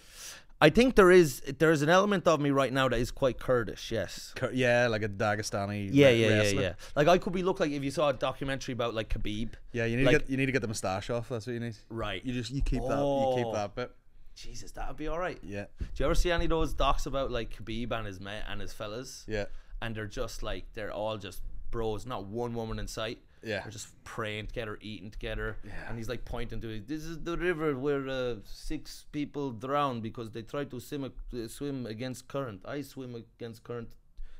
I think there is there is an element of me right now that is quite Kurdish. Yes. Kur- Yeah, like a Dagestani. Yeah, yeah, yeah, wrestler. yeah. Like I could be look like if you saw a documentary about like Khabib. Yeah, you need Like- to get you need to get the moustache off. That's what you need. Right. You just you keep that you Oh. keep that bit. Jesus, that would be all right. Yeah, Do you ever see any of those docs about like Khabib and his mate and his fellas? yeah, And they're just like they're all just bros, not one woman in sight. Yeah. They're just praying together, eating together. Yeah. And he's like pointing to it. This is the river where uh, six people drowned because they tried to swim, uh, swim against current. I swim against current.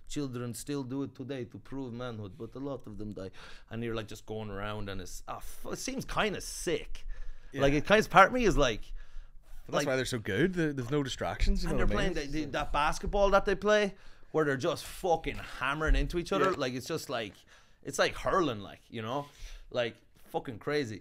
Children still do it today to prove manhood, but a lot of them die. And you're like just going around, and it's ah, f- it seems kind of sick. Like it kind of part of me is like, that's Like- why they're so good. There's no distractions. You and know they're playing the, the, that basketball that they play where they're just fucking hammering into each other. Yeah. like it's just like it's like hurling like you know? Like fucking crazy.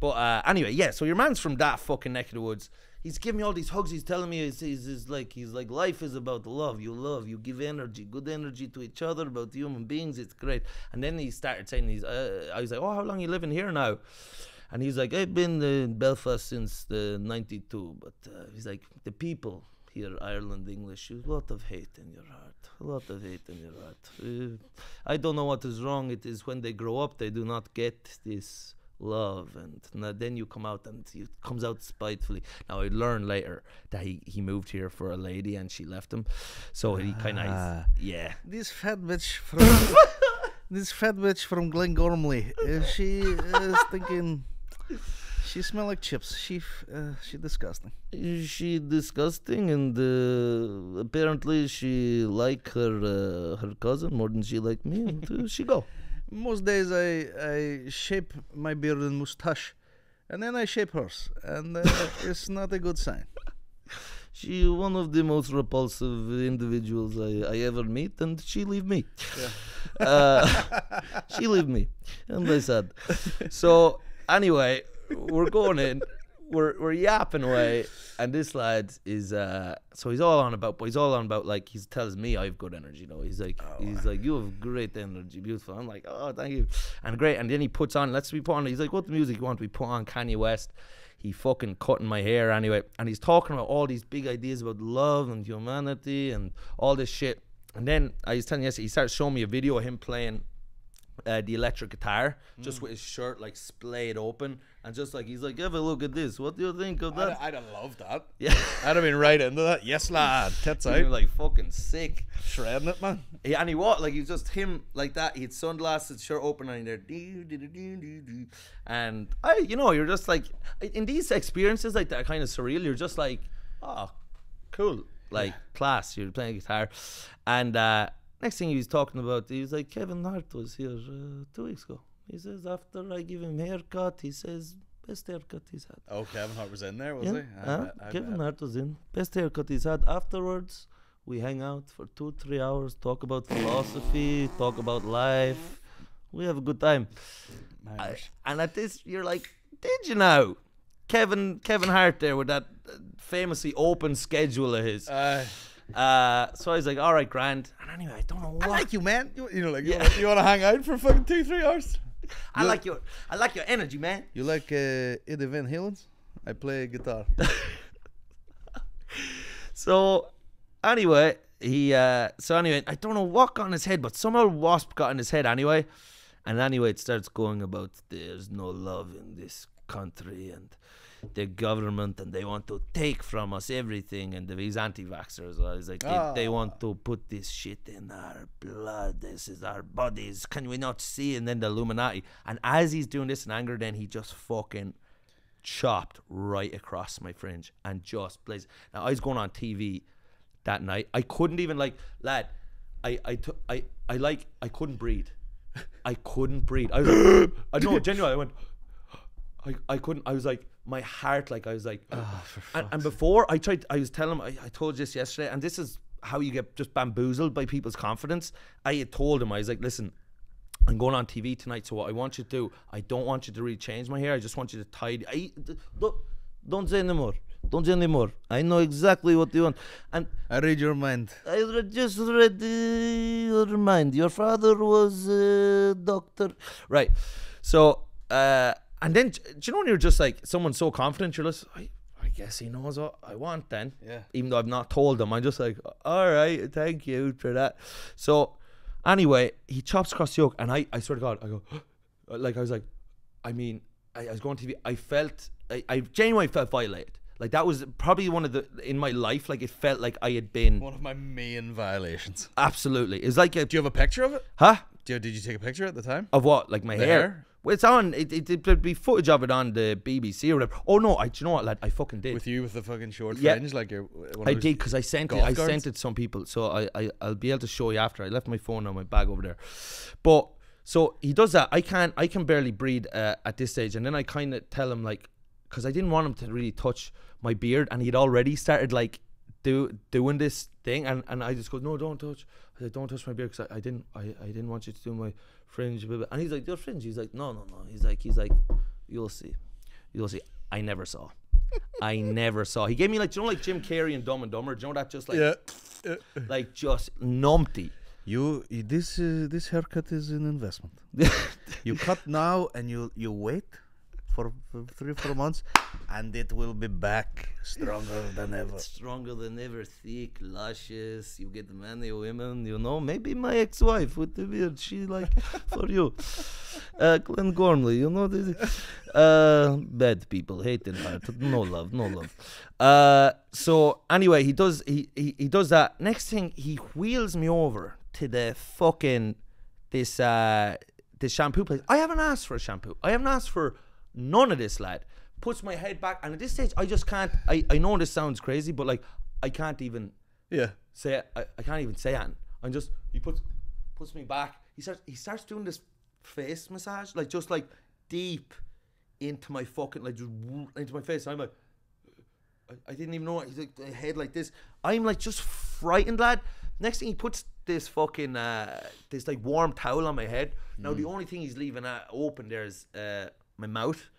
But uh anyway yeah so your man's from that fucking neck of the woods. He's giving me all these hugs. He's telling me he's, he's, he's like he's like life is about love. You love. You give energy good energy to each other about human beings. It's great. And then he started saying he's uh, i was like oh how long you living here now and he's like, I've been in Belfast since the 92, but uh, he's like, the people here, Ireland, English, a lot of hate in your heart. A lot of hate in your heart. Uh, I don't know what is wrong. It is when they grow up, they do not get this love. And then you come out and it comes out spitefully. Now, I learned later that he, he moved here for a lady and she left him. So he kind of, Ah. yeah. This fat bitch from this fat bitch from Glengormley. Uh, she is thinking. She smell like chips. She uh, she disgusting. She disgusting and uh, apparently she like her uh, her cousin more than she like me and uh, she go Most days I I shape my beard and mustache, and then I shape hers, and uh, it's not a good sign. she one of the most repulsive individuals I, I ever meet and she leave me uh, she leave me and I said so anyway we're going in we're, we're yapping away and this lad is uh so he's all on about but he's all on about like he tells me I have good energy you know he's like he's like you have great energy beautiful. I'm like oh thank you and great and then he puts on let's be put on he's like what the music you want? We put on Kanye West he fucking cutting my hair anyway and he's talking about all these big ideas about love and humanity and all this shit and then I was telling you yesterday, he started showing me a video of him playing uh, the electric guitar just Mm. with his shirt like splayed open and just like he's like have a look at this what do you think of that I'd have loved that. yeah I'd have been right into that. Yes, lad. Tits out. like fucking sick Shredding it, man. Yeah, and he what? Like he's just him like that. He had sunglasses, shirt open, and there, doo, doo, doo, and I, you know, you're just like in these experiences like that kind of surreal. You're just like, oh, cool, like class. You're playing guitar, and uh, next thing he was talking about, he was like, Kevin Hart was here uh, two weeks ago. He says after I give him haircut, he says best haircut he's had. Oh, Kevin Hart was in there, was Yeah, he? I huh? bet, I Kevin bet. Hart was in. Best haircut he's had. Afterwards, we hang out for two, three hours, talk about philosophy, talk about life. We have a good time. I, and at this, you're like, did you know? Kevin Kevin Hart there with that uh, famously open schedule of his. Uh, Uh, so I was like, all right, grand. And anyway, I don't know what. I like you, man. You, you know, like Yeah. you, want to hang out for fucking two, three hours. I like your I like your energy, man. You like uh, Eddie Van Halen's? I play guitar. So anyway, he uh so anyway, I don't know what got in his head, but somehow wasp got in his head anyway. And anyway it starts going about there's no love in this country and the government and they want to take from us everything. And he's anti-vaxxer as well. He's like, they, they ah. want to put this shit in our blood. This is our bodies. Can we not see? And then the Illuminati. And as he's doing this in anger, then he just fucking chopped right across my fringe and just blazed. Now I was going on TV that night. I couldn't even like, lad. I I took I I like I couldn't breathe. I couldn't breathe. I was like, I know genuinely. I went. I, I couldn't. I was like my heart. Like I was like, and, and before I tried. I was telling him. I, I told you this yesterday, and this is how you get just bamboozled by people's confidence. I had told him. I was like, listen. I'm going on TV tonight, so what I want you to do, I don't want you to really change my hair. I just want you to tidy. I, d- don't, don't say anymore. Don't say anymore. I know exactly what you want. And I read your mind. I re- just read uh, your mind. Your father was a doctor. Right. So, uh, and then, do you know when you're just like, someone's so confident, you're just, I, I guess he knows what I want then. Yeah. Even though I've not told him, I'm just like, all right, thank you for that. So, anyway, he chops across the yoke, and I, I swear to God, I go, like, I was like, I mean, I, I was going to TV, I felt, I, I genuinely felt violated. Like, that was probably one of the, in my life, like, it felt like I had been, One of my main violations. absolutely. It's like a, Do you have a picture of it? huh? Do you, did you take a picture at the time? Of what? Like my The hair? hair? Well, it's on. It, it, it, would be footage of it on the BBC or whatever. Oh no! I, do you know what, lad? I fucking did. With you with the fucking short Yeah. fringe, like you're. I did because I sent it. golf I sent it to some people, so I, I I'll be able to show you after. I left my phone on my bag over there, but so he does that. I can't. I can barely breathe uh, at this stage, and then I kind of tell him like, because I didn't want him to really touch my beard, and he'd already started like do doing this thing, and, and I just go, no, don't touch. I said, don't touch my beard because I, I didn't I, I didn't want you to do my fringe. blah, blah." And he's like, your fringe. He's like, no, no, no. He's like, he's like, you'll see, you'll see. I never saw. I never saw. He gave me like, do you know, like Jim Carrey and Dumb and Dumber. Do you know that just like, Yeah. like just numpty. You, you this uh, this haircut is an investment. you cut now and you you wait for, for three four months, and it will be back stronger than ever. Stronger than ever, thick, luscious. You get many women, you know. Maybe my ex-wife with the beard, she like for you. Uh, Glengormley, you know this. Uh, bad people, hate and heart, no love, no love. Uh, so anyway, he does he, he he does that. Next thing, he wheels me over to the fucking this uh this shampoo place. I haven't asked for a shampoo. I haven't asked for none of this, lad. Puts my head back, and at this stage, I just can't. I, I know this sounds crazy, but like, I can't even Yeah. say. it. I, I can't even say it. I'm just. He puts puts me back. He starts. He starts doing this face massage, like just like deep into my fucking like just into my face. I'm like. I- I didn't even know it. He's like the head like this. I'm like just frightened, lad. Next thing he puts this fucking uh this like warm towel on my head. Now the only thing he's leaving uh, open there is uh my mouth,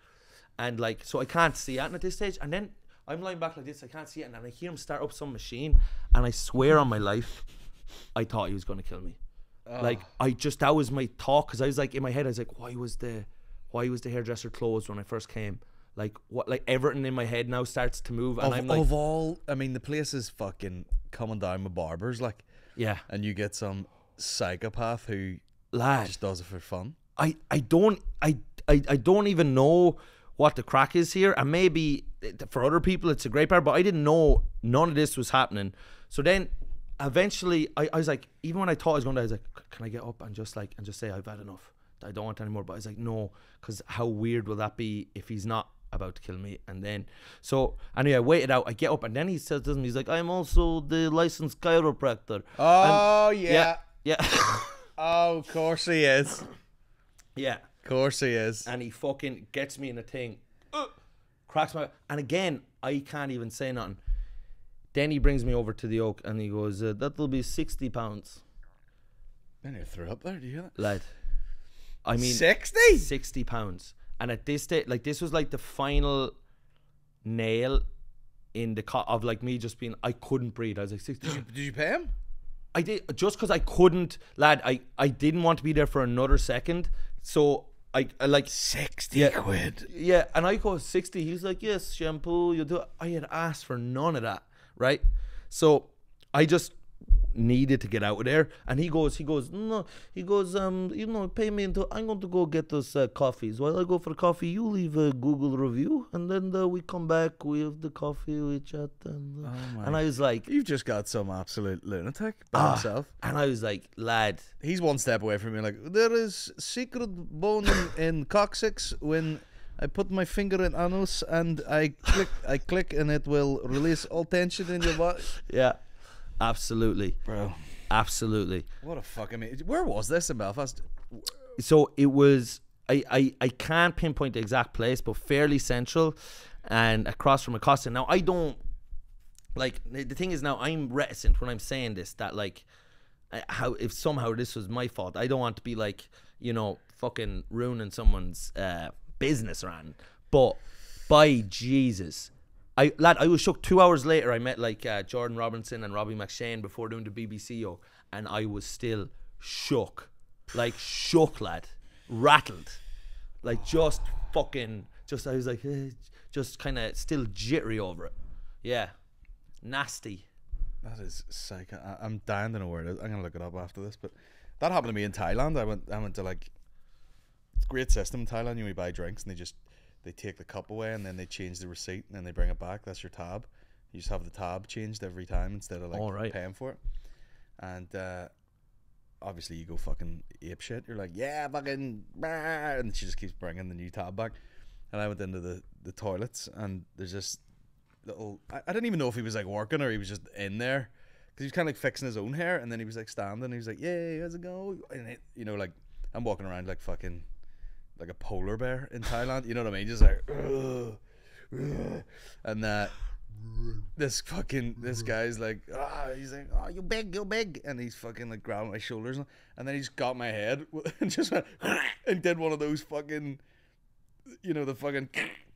and like so I can't see it at this stage. And then I'm lying back like this. I can't see it, and then I hear him start up some machine, and I swear on my life, I thought he was gonna kill me. Ah. Like I just that was my thought because I was like in my head I was like why was the why was the hairdresser closed when I first came like what like everything in my head now starts to move and Of, I'm like of all, I mean, the place is fucking coming down with barbers, like, yeah and you get some psychopath who lad just does it for fun. I I don't I, I I don't even know what the crack is here and maybe for other people it's a great part but I didn't know none of this was happening. So then eventually I, I was like even when I thought I was going to I was like can I get up and just like and just say I've had enough I don't want anymore but I was like no because how weird will that be if he's not about to kill me? And then so anyway I waited out I get up and then he says to me he's like I'm also the licensed chiropractor. Oh yeah yeah. yeah. Oh, of course he is. yeah Of course he is. and he fucking gets me in a thing, uh, cracks my, and again I can't even say nothing. Then he brings me over to the oak and he goes, uh, "That will be sixty pounds, Then you threw up there. Do you hear that? lad." I mean, Sixty. sixty pounds, and at this stage, like this was like the final nail in the cut of like me just being, I couldn't breathe. I was like sixty. Did you pay him? I did just because I couldn't, lad. I I didn't want to be there for another second, so I, I like Sixty Yeah. quid. Yeah, and I go 60. He's like, yes, shampoo, you do. it." I had asked for none of that, right? So I just needed to get out of there. And he goes, he goes, no, he goes, um, you know, pay me until I'm going to go get us uh, coffees. While I go for coffee, you leave a Google review, and then uh, we come back, we have the coffee, we chat, and uh, Oh and I was like, You've just got some absolute lunatic by ah. himself. and I was like, lad, He's one step away from me. Like there is secret bone in, in coccyx when I put my finger in anus and I click, I click, and it will release all tension in your body. yeah, absolutely, Bro, absolutely. what a fucking. ama- Where was this in Belfast? so it was I, I I can't pinpoint the exact place, but fairly central and across from a Costa. Now I don't like the, thing is now I'm reticent when I'm saying this that like how if somehow this was my fault. I don't want to be like you know fucking ruining someone's uh, business anything. But by Jesus. I lad, I was shook. Two hours later, I met like uh, Jordan Robinson and Robbie McShane before doing the BBC, yo, and I was still shook, like shook, lad, rattled, like just fucking, just I was like, eh, just kind of still jittery over it. Yeah, nasty. That is psych. I, I'm dying to know where it is. I'm gonna look it up after this. But that happened to me in Thailand. I went. I went to like. It's great system in Thailand. You buy drinks and they just they take the cup away and then they change the receipt and then they bring it back. That's your tab. You just have the tab changed every time instead of like All right. paying for it. And uh, obviously you go fucking ape shit. You're like, yeah, fucking, bah," and she just keeps bringing the new tab back. And I went into the the toilets and there's this little. I, I didn't even know if he was like working or he was just in there because he was kind of like fixing his own hair and then he was like standing. he was like, "Yeah, how's it go?" And it, you know, like I'm walking around like fucking like a polar bear in Thailand. You know what I mean? Just like, "Ugh, ugh." and uh, this fucking this guy's like, ah, he's like, oh, you big, you big, and he's fucking like grabbing my shoulders, and, and then he just got my head and just went and did one of those fucking, you know, the fucking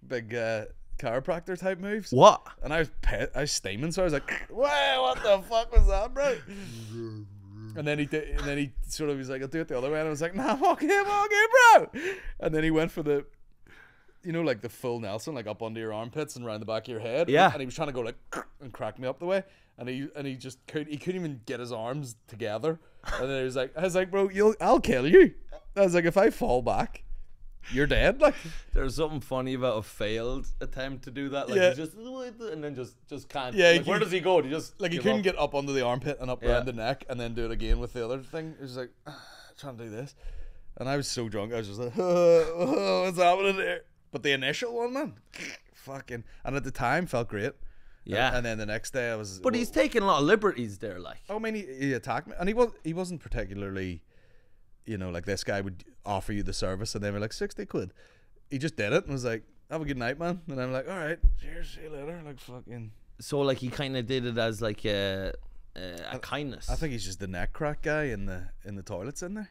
big uh, chiropractor type moves. What? And I was pet, I was steaming, so I was like, "Wow, what the fuck was that, bro?" And then he did, and then he sort of was like, "I'll do it the other way," and I was like, "Nah, fuck him, fuck him, bro." And then he went for the, you know, like the full Nelson, like up under your armpits and around the back of your head. Yeah. And he was trying to go like and crack me up the way, and he and he just couldn't, he couldn't even get his arms together. And then he was like, "I was like, bro, you'll, I'll kill you." I was like, "If I fall back, you're dead." Like. There's something funny about a failed attempt to do that. Like Yeah. he just and then just just can't. Yeah, Like, where does he go? You just Like he couldn't up? get up under the armpit and up Yeah. around the neck and then do it again with the other thing. Was like "Ah, trying to do this, and I was so drunk. I was just like, oh, "What's happening there?" But the initial one, man, fucking, and at the time felt great. Yeah. And then the next day I was. But he's taking a lot of liberties there, like. I mean, he, he attacked me, and he was he wasn't particularly, you know, like this guy would offer you the service, and they were like sixty quid. He just did it and was like, "Have a good night, man." And I'm like, "All right, cheers, see you later." Like fucking. So like he kind of did it as like a a, a kindness. I think he's just the neck crack guy in the in the toilets in there.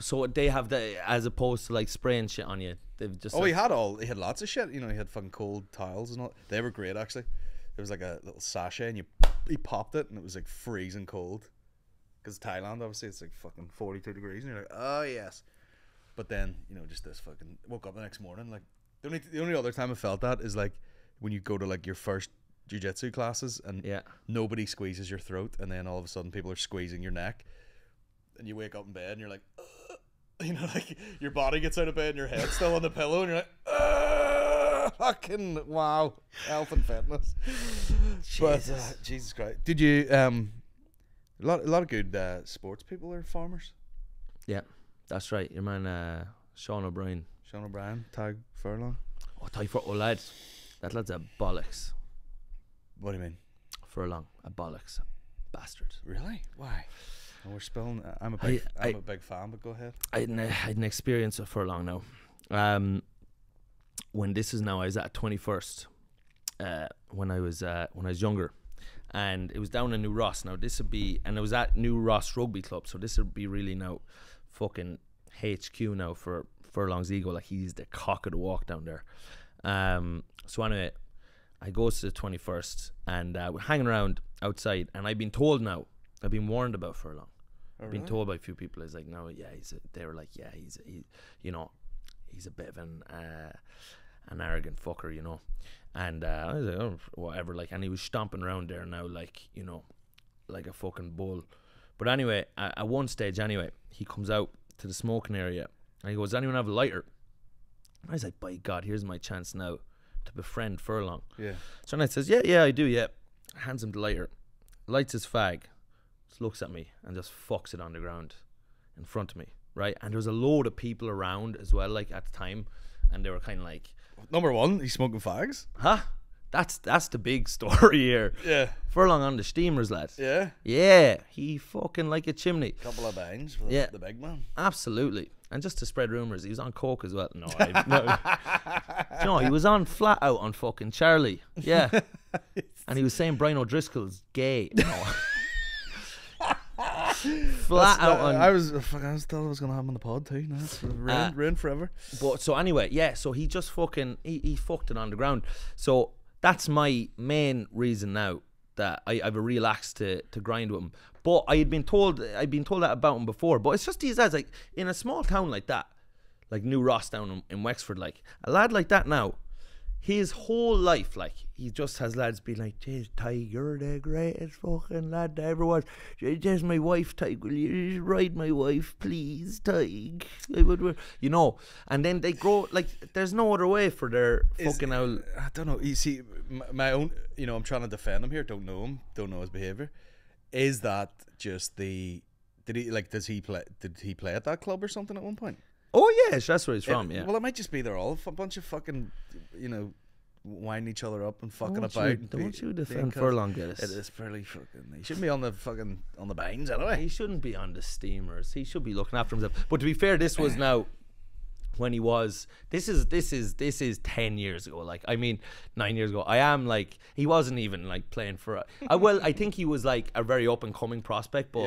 so. They have the as opposed to like spraying shit on you. They've just Oh, like, he had all. He had lots of shit. You know, he had fucking cold tiles and all. They were great actually. There was like a little sachet, and you he popped it, and it was like freezing cold. Because Thailand, obviously, it's like fucking forty-two degrees, and you're like, oh yes. But then you know, just this fucking woke up the next morning. Like the only the only other time I felt that is like when you go to like your first jujitsu classes, and yeah. nobody squeezes your throat, and then all of a sudden people are squeezing your neck, and you wake up in bed and you're like, "Ugh." you know, like your body gets out of bed and your head's still on the pillow, and you're like, "Ugh." fucking wow, health and fitness. But uh, Jesus Christ, did you um, a lot a lot of good uh, sports people are farmers. Yeah, that's right. Your man uh, Sean O'Brien. Sean O'Brien, Tadhg Furlong. Oh, tag for oh lad, that lad's a bollocks. What do you mean? Furlong, a bollocks, a bastard. Really? Why? And we're spilling. uh, I'm a big, I, am I- a big fan, but go ahead. I had an, I had an experience of Furlong now. Um, when this is now, I was at twenty first. Uh, when I was uh, when I was younger, and it was down in New Ross. Now this would be, and it was at New Ross Rugby Club. So this would be really now, fucking HQ now for Furlong's ego. Like he's the cock of the walk down there. Um, so anyway, I go to the twenty first, and uh, we're hanging around outside, and I've been told now. I've been warned about Furlong Oh, been told by a few people is like no yeah he's a, they were like yeah he's he you know he's a bit of an uh, an arrogant fucker you know and uh, I was like oh, whatever like and he was stomping around there now like you know like a fucking bull. But anyway, at, at one stage, anyway, he comes out to the smoking area and he goes, "Does anyone have a lighter?" I was like, "By God, here's my chance now to befriend Furlong." Yeah. So Knight says, "Yeah, yeah, I do. Yeah." Hands him the lighter, lights his fag, just looks at me and just fucks it on the ground in front of me, right? And there was a load of people around as well, like at the time, and they were kind of like, Number one, he's smoking fags. "Huh? That's that's the big story here." Yeah. Furlong on the steamers, lad. Yeah. Yeah, he fucking like a chimney. Couple of bangs for the, Yeah. the big man. Absolutely. And just to spread rumors, he was on coke as well. No, I, no. no, he was on flat out on fucking Charlie. Yeah. and he was saying Brian O'Driscoll's gay. No. flat out on. I was fuck, I was thought I was gonna have him on the pod too. No, it's ruined, Uh, ruined forever. But so anyway, yeah. So he just fucking he, he fucked it on the ground. So that's my main reason now that I, I have a to, to grind with him. But I had been told I'd been told that about him before. But it's just these lads like in a small town like that, like New Ross down in, in Wexford, like a lad like that now. His whole life, like he just has lads be like, "Jeez, Tadhg, you're the greatest fucking lad there ever was. Jeez, my wife, Tadhg. Will you ride my wife, please, Tadhg? I would, would-" you know." And then they grow like there's no other way for their Is- fucking old. I don't know. You see, my, my own. You know, I'm trying to defend him here. Don't know him. Don't know his behavior. Is that just the? Did he like? Does he play? Did he play at that club or something at one point? Oh yes, that's where he's from. It- Yeah. Well, it might just be they're all a bunch of fucking, you know, winding each other up and fucking don't about. you, and don't be- you defend. Furlong, Geddis? It is fairly fucking. He shouldn't be on the fucking on the bangs anyway. He shouldn't be on the steamers. He should be looking after himself. But to be fair, this was now when he was this is this is this is 10 years ago like i mean 9 years ago i am like he wasn't even like playing for a, I well i think he was like a very up and coming prospect but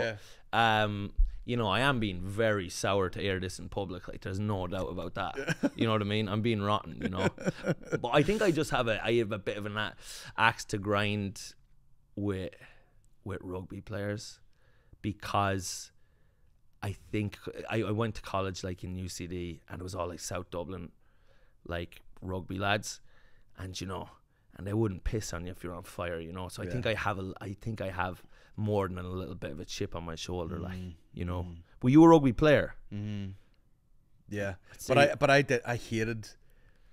um you know i am being very sour to air this in public like there's no doubt about that you know what i mean i'm being rotten you know but i think i just have a i have a bit of an axe to grind with with rugby players because I think I, I went to college like in UCD and it was all like South Dublin, like rugby lads, and you know, and they wouldn't piss on you if you're on fire, you know. So I Yeah. think I have a, I think I have more than a little bit of a chip on my shoulder, like you know. Were you were a rugby player? Mm-hmm. Yeah, but I but I did I hated,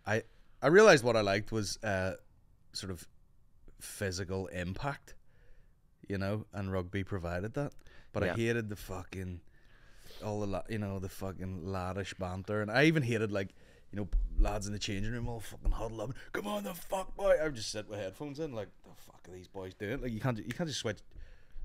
I I realized what I liked was uh sort of physical impact, you know, and rugby provided that. But Yeah. I hated the fucking all the la- you know the fucking laddish banter, and I even hated like. You know, lads in the changing room all fucking huddle up. Come on, the fuck boy! I would just sit with headphones in, like, the fuck are these boys doing? Like, you can't, you can't just switch.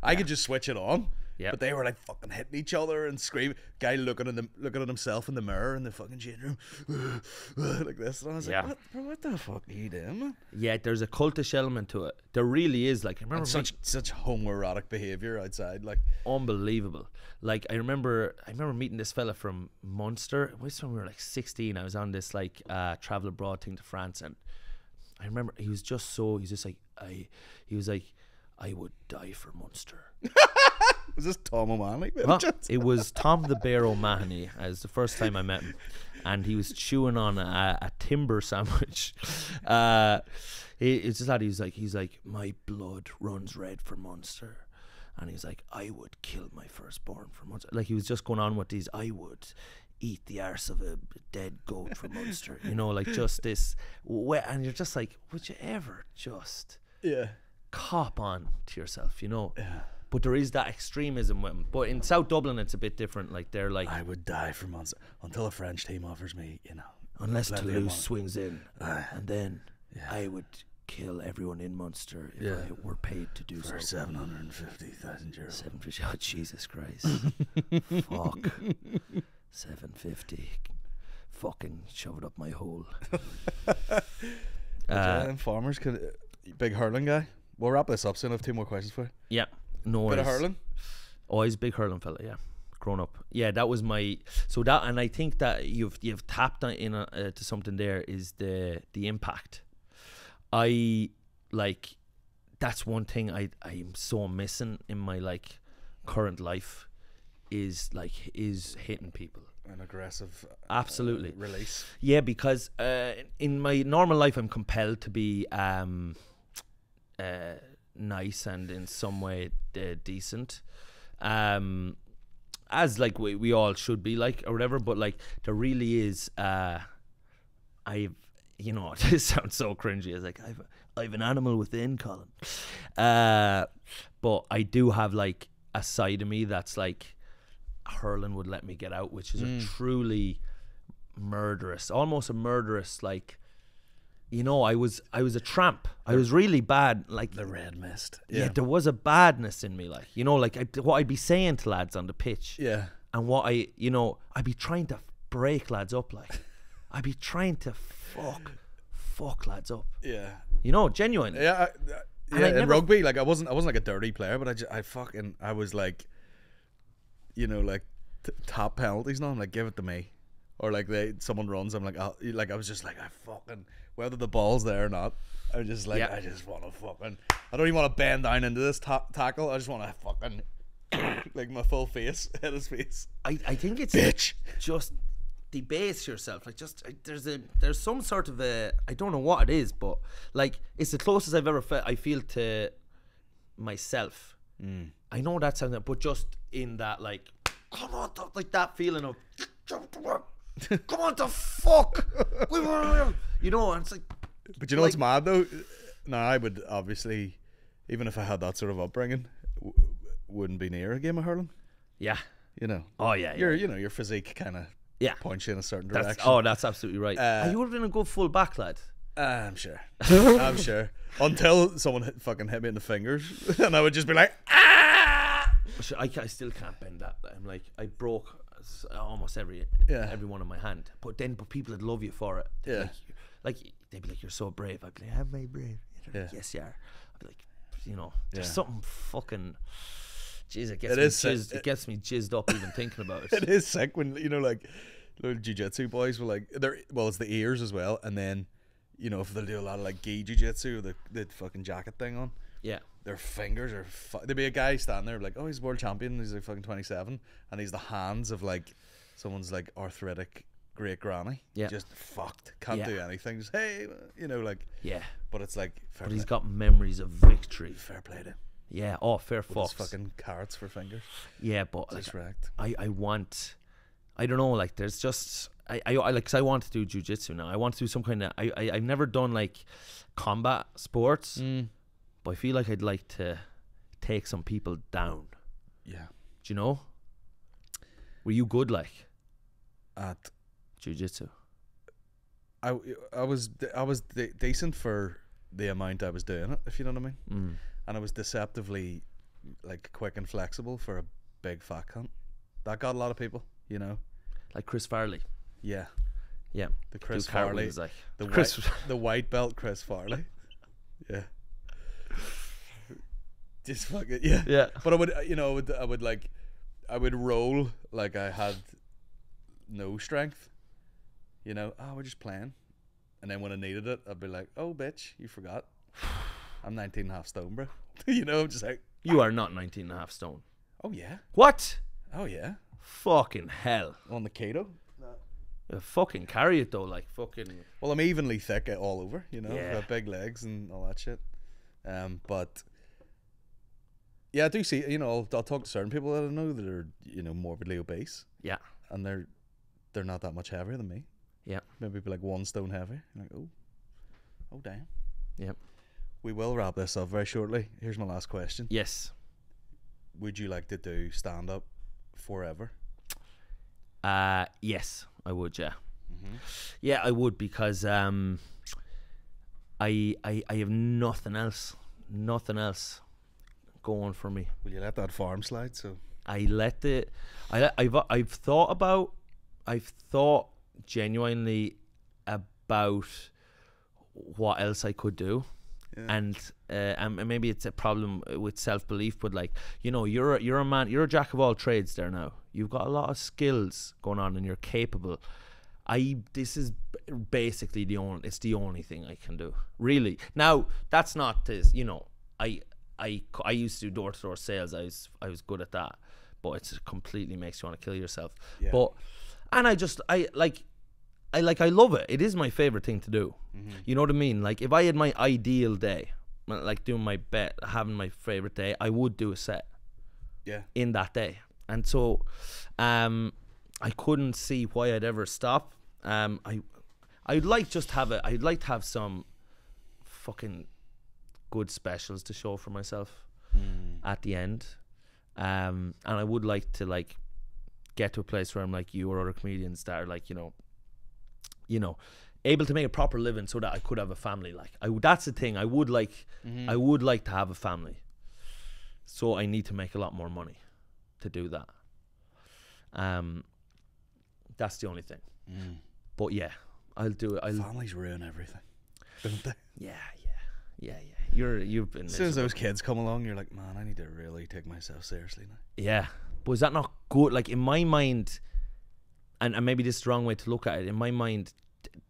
I could just switch it on. Yeah. But they were like fucking hitting each other and screaming. Guy looking at them, looking at himself in the mirror in the fucking changing room, like this. And I was Yeah. like, what, bro, what the fuck are you doing, man? Yeah, there's a cultish element to it. There really is. Like I remember And such such homoerotic behavior outside, like unbelievable. Like I remember, I remember meeting this fella from Munster. It was when we were like sixteen. I was on this like uh, travel abroad thing to France, and I remember he was just so. He's just like I. He was like, I would die for Munster. was this Tom O'Malley? Huh? It was Tom the Bear O'Mahony. As the first time I met him, and he was chewing on a, a timber sandwich. Uh, he, it's just that he's like he's like my blood runs red for Munster, and he's like I would kill my firstborn for Munster. Like he was just going on with these. I would eat the arse of a dead goat for Munster. You know, like just this. And you're just like, would you ever just? yeah, cop on to yourself, you know. Yeah. But there is that extremism with 'em. But in South Dublin, it's a bit different. Like they're like, I would die for Munster until a French team offers me, you know, unless plenty of Toulouse swings in, and then I would kill everyone in Munster if Yeah. I were paid to do so. for seven hundred and fifty thousand euros. Seven fifty. Oh Jesus Christ! Fuck. Seven fifty. Fucking shove it up my hole. Uh, uh, farmers could big hurling guy. We'll wrap this up soon. I have two more questions for you. yeah. No. Bit of hurling. Oh, he's big hurling fella, yeah. Grown up, yeah. That was my so that, and I think that you've you've tapped in a, uh, to something there is the the impact. I like that's one thing I I'm so missing in my like current life is like is hitting people. An aggressive uh, Absolutely. release. Yeah, because uh, in my normal life, I'm compelled to be um, uh, nice and in some way uh, decent. Um, as like we, we all should be like or whatever, but like there really is. Uh, I've you know this sounds so cringy. It's like I've I've an animal within, Colin. Uh, but I do have like a side of me that's like hurling would let me get out, which is a truly murderous, almost a murderous like. You know, I was I was a tramp. I was really bad. Like The red mist. yeah. there was a badness in me. Like you know, like I, what I'd be saying to lads on the pitch, Yeah. and what I, you know, I'd be trying to break lads up. Like I'd be trying to fuck, fuck lads up. Yeah. You know, genuinely. Yeah, I, uh, I- yeah. In never- rugby, like I wasn't, I wasn't like a dirty player, but I, just, I fucking, I was like, you know, like t- top penalties. now. I'm like, give it to me, or like they, someone runs. I'm like, i like I was just like, I fucking, whether the ball's there or not, I'm just like, Yeah. I just want to fucking, I don't even want to bend down into this ta- tackle. I just want to fucking, like my full face, hit his face, I, I think it's bitch. just debase yourself. Like just I, there's a there's some sort of a I don't know what it is, but like it's the closest I've ever felt. I feel to myself. Mm. I know that sounds, but just in that like, come on, like that feeling of, come on, the fuck, you know, and it's like, But you know what's mad though? Now I would obviously, even if I had that sort of upbringing, w- wouldn't be near a game of hurling. yeah, You know. oh yeah, Your yeah, you know your physique kind of yeah. points you in a certain That's, direction. oh, that's absolutely right. Uh, you would have been a good full back lad. Uh, I'm sure. I'm sure. Until someone hit, fucking hit me in the fingers, and I would just be like, ah. I, I still can't bend that. I'm like I broke almost every Yeah. every one in my hand. But then, but people would love you for it. They'd Yeah. Like, like they'd be like, "You're so brave." I'd be like, "Am I brave?" They'd like, Yeah. yes, you are. I'd be like, you know, there's Yeah. something fucking. Jeez, it gets It me jizzed. It gets me jizzed up even thinking about it. It is sick when you know like little jiu-jitsu boys will like they're well it's the ears as well, and then you know if they'll do a lot of like gi jiu-jitsu, the the fucking jacket thing on. Yeah, their fingers are. Fu- There'd be a guy standing there like, oh, he's world champion. He's like fucking twenty seven, and he's the hands of like someone's like arthritic great granny. Yeah. just fucked. Can't Yeah. do anything. Just hey, you know, like. yeah. But it's like fair, But he's play, got memories of victory. fair play to him. Yeah. Oh, fair fox. fucking carrots for fingers. Yeah, but like, wrecked. I, I want I don't know like there's just I I, I like 'cause I want to do jujitsu now I want to do some kind of I, I I've never done like combat sports Mm. But I feel like I'd like to take some people down Yeah. do you know were you good like At jujitsu I I was I was de- decent for the amount I was doing it. If you know what I mean. mm. and I was deceptively like quick and flexible for a big fat cunt. That got a lot of people, you know. like Chris Farley Yeah, yeah the Chris Farley, like the Chris white, the white belt Chris Farley. Yeah, just fuck it, yeah. yeah But I would, uh, you know, I would, I would like, I would roll like I had no strength. You know, oh, we're just playing. And then when I needed it, I'd be like, oh, bitch, you forgot. I'm 19 and a half stone, bro. you know, I'm just like, you are not 19 and a half stone oh, yeah. what Oh, yeah. fucking hell On the keto. Uh, fucking carry it though like fucking Well, I'm evenly thick uh, all over, you know, Yeah. got big legs and all that shit. Um, but yeah, I do see, you know, I'll, I'll talk to certain people that I know that are, you know, morbidly obese, yeah and they're they're not that much heavier than me. yeah Maybe be like one stone heavy. You're like, oh, oh, damn. Yep. We will wrap this up very shortly. Here's my last question: yes Would you like to do stand up forever? Uh yes, I would. Yeah, Mm-hmm. yeah, I would because um, I I I have nothing else, nothing else going for me. Will you let that farm slide? So I let it. I I've I've thought about I've thought genuinely about what else I could do. Yeah. And uh, and maybe it's a problem with self belief, but like you know, you're a, you're a man, you're a jack of all trades there now. You've got a lot of skills going on, and you're capable. I this is basically the only it's the only thing I can do really. Now that's not this, you know. I I I used to do door to door sales. I was I was good at that, but it completely makes you want to kill yourself. Yeah. But and I just I like I like I love it. It is my favorite thing to do. You know what I mean? Like if I had my ideal day, like doing my bet, having my favorite day, I would do a set Yeah. in that day, and so um, I couldn't see why I'd ever stop. Um, I I'd like just have a I'd like to have some fucking good specials to show for myself at the end, um, and I would like to like get to a place where I'm like you or other comedians that are like you know, you know, able to make a proper living so that I could have a family. Like I that's the thing. I would like I would like to have a family. So I need to make a lot more money to do that. Um, that's the only thing. But yeah, I'll do it. I'll Families ruin everything, don't they? yeah, yeah, yeah, yeah. You're you've been As soon as those kids come along, you're like, man, I need to really take myself seriously now. Yeah. But is that not good? Like in my mind, and, and maybe this is the wrong way to look at it. In my mind,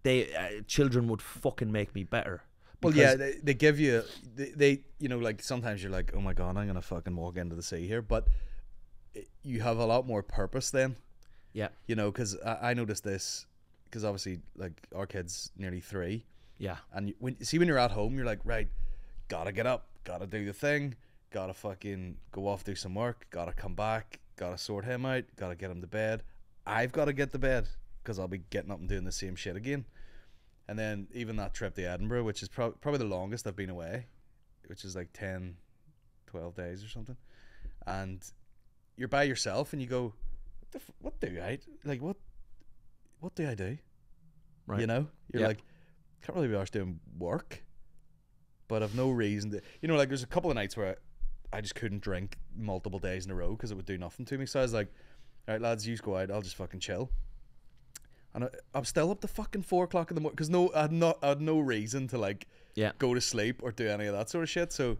they uh, children would fucking make me better. Well, yeah, they, they give you, they, they, you know, like sometimes you're like, oh my god, I'm gonna fucking walk into the sea here, but it, you have a lot more purpose then, yeah, you know, because I, I noticed this, because obviously, like our kid's nearly three, yeah, and you, when see when you're at home, you're like, right, gotta get up, gotta do the thing, gotta fucking go off do some work, gotta come back, gotta sort him out, gotta get him to bed. I've got to get to bed because I'll be getting up and doing the same shit again. And then even that trip to Edinburgh, which is prob- probably the longest I've been away, which is like 10, 12 days or something. And you're by yourself and you go, what, the f- what do I like? What what do I do? right. You know, you're Yeah. like, can't really be arsed doing work, but I've no reason to. You know, like there's a couple of nights where I, I just couldn't drink multiple days in a row because it would do nothing to me. So I was like, all right, lads, you go out. I'll just fucking chill. And I, I'm still up to fucking four o'clock in the morning because no, I had no, I had no reason to like Yeah. go to sleep or do any of that sort of shit. So,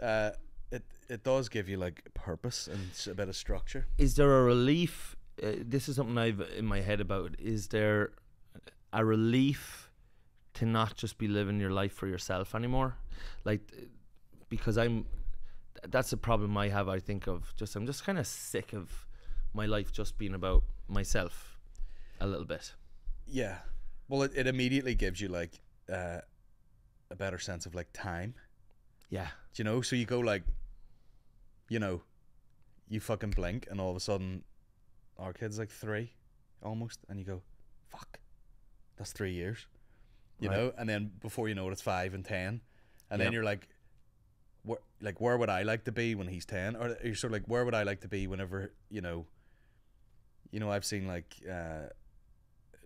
uh, it it does give you like purpose and a bit of structure. is there a relief? Uh, this is something I've in my head about. Is there a relief to not just be living your life for yourself anymore? Like, because I'm. That's a problem I have. I think of just. I'm just kind of sick of my life just being about myself, a little bit. Yeah. Well, it, it immediately gives you like uh, a better sense of like time. Yeah. Do you know? So you go like, you know, you fucking blink, and all of a sudden, our kid's like three, almost, and you go, fuck, that's three years. You Right. know, and then before you know it, it's five and ten, and then you're like, where, like where would I like to be when he's ten? Or you're sort of like, where would I like to be whenever you know, you know, I've seen like, uh,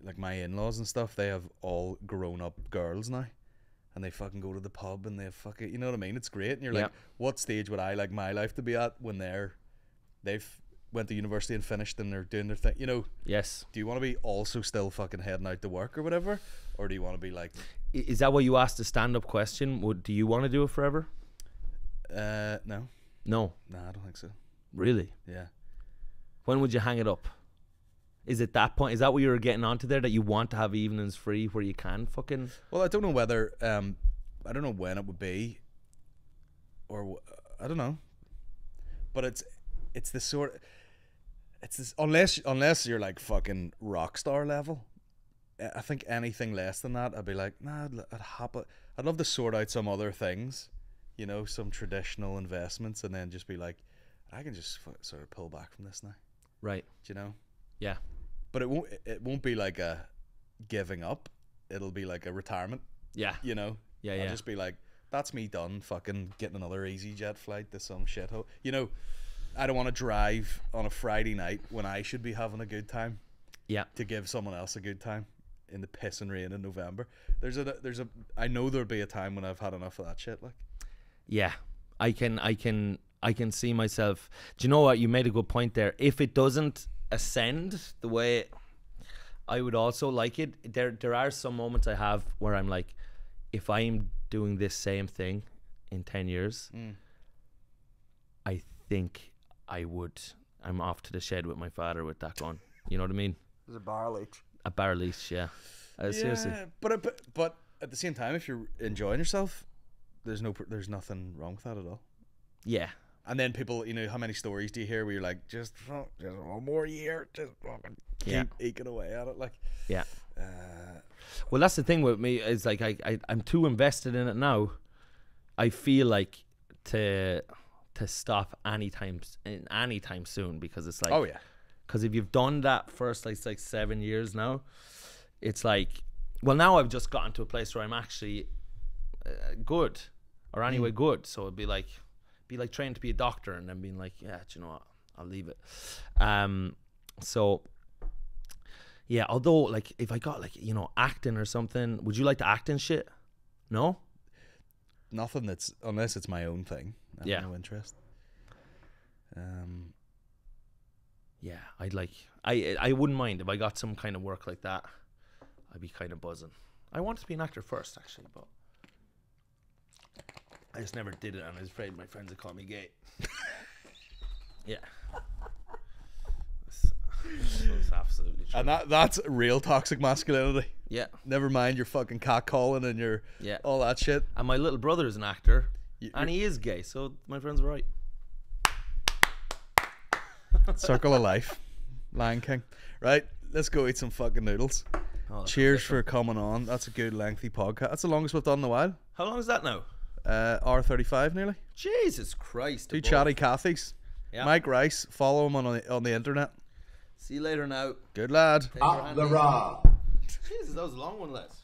like my in-laws and stuff. They have all grown-up girls now and they fucking go to the pub and they fucking you know what I mean? It's great. And you're like, what stage would I like my life to be at when they're they've went to university and finished and they're doing their thing? You know, Yes. do you want to be also still fucking heading out to work or whatever, or do you want to be like, Is that why you asked the stand-up question? Would do you want to do it forever? uh, no, No. nah, I don't think so. Really. Yeah, When would you hang it up? Is it that point? Is that what you were getting onto there? That you want to have evenings free where you can fucking well, I don't know whether um, I don't know when it would be, or I don't know, but it's it's the sort. It's this unless unless you're like fucking rock star level. uh, I think anything less than that, I'd be like, nah, I'd, I'd happy. I'd love to sort out some other things, you know, some traditional investments, and then just be like, I can just sort of pull back from this now. right? Do you know? Yeah. But it won't. It won't be like a giving up. It'll be like a retirement. Yeah. You know. Yeah. I'll Yeah. just be like, that's me done. Fucking getting another easyJet flight to some shithole. You know, I don't want to drive on a Friday night when I should be having a good time yeah. to give someone else a good time in the piss and rain in November. There's a there's a I know there'll be a time when I've had enough of that shit. Like, Yeah. I can. I can. I can see myself. Do you know what? You made a good point there. If it doesn't ascend the way I would also like it, there there are some moments I have where I'm like, if I'm doing this same thing in ten years, Mm. I think I would. I'm off to the shed with my father with that gun. You know what I mean? There's a bar leech. A bar leash, yeah. Uh, Seriously. Yeah, but, but but at the same time, if you're enjoying yourself, there's no there's nothing wrong with that at all. Yeah. And then people, you know, how many stories do you hear where you're like, just just one more year, just fucking keep Yeah. eking away at it, like, Yeah. uh, Well, that's the thing with me is like I, I I'm too invested in it now. I feel like to to stop anytime in anytime soon because it's like Oh yeah. because if you've done that first like like seven years now, it's like well now I've just gotten to a place where I'm actually uh, good or anyway good. So it'd be like be like trying to be a doctor and then being like yeah, do you know what? I'll leave it. Um, so yeah, although like if I got like you know acting or something, would you like to act in shit? No. Nothing that's unless it's my own thing. I have Yeah. No interest. Um. Yeah, I'd like. I I wouldn't mind if I got some kind of work like that. I'd be kind of buzzing. I wanted to be an actor first, actually, but I just never did it, and I was afraid my friends would call me gay. yeah, it's, it's absolutely true. And that that's real toxic masculinity. yeah, Never mind your fucking cat calling and your yeah. all that shit. And my little brother is an actor, Y- and he is gay, so my friends were right. Circle of life. Lion King. Right, let's go eat some fucking noodles. Oh, Cheers for coming on. That's a good lengthy podcast. That's the longest we've done in a while. How long is that now? Uh, R thirty five nearly. Jesus Christ! Two above. chatty Cathys. Yeah. Mike Rice. Follow him on the, on the internet. See you later now. Good lad. Take Up the handy. raw. Jesus, that was a long one, lads.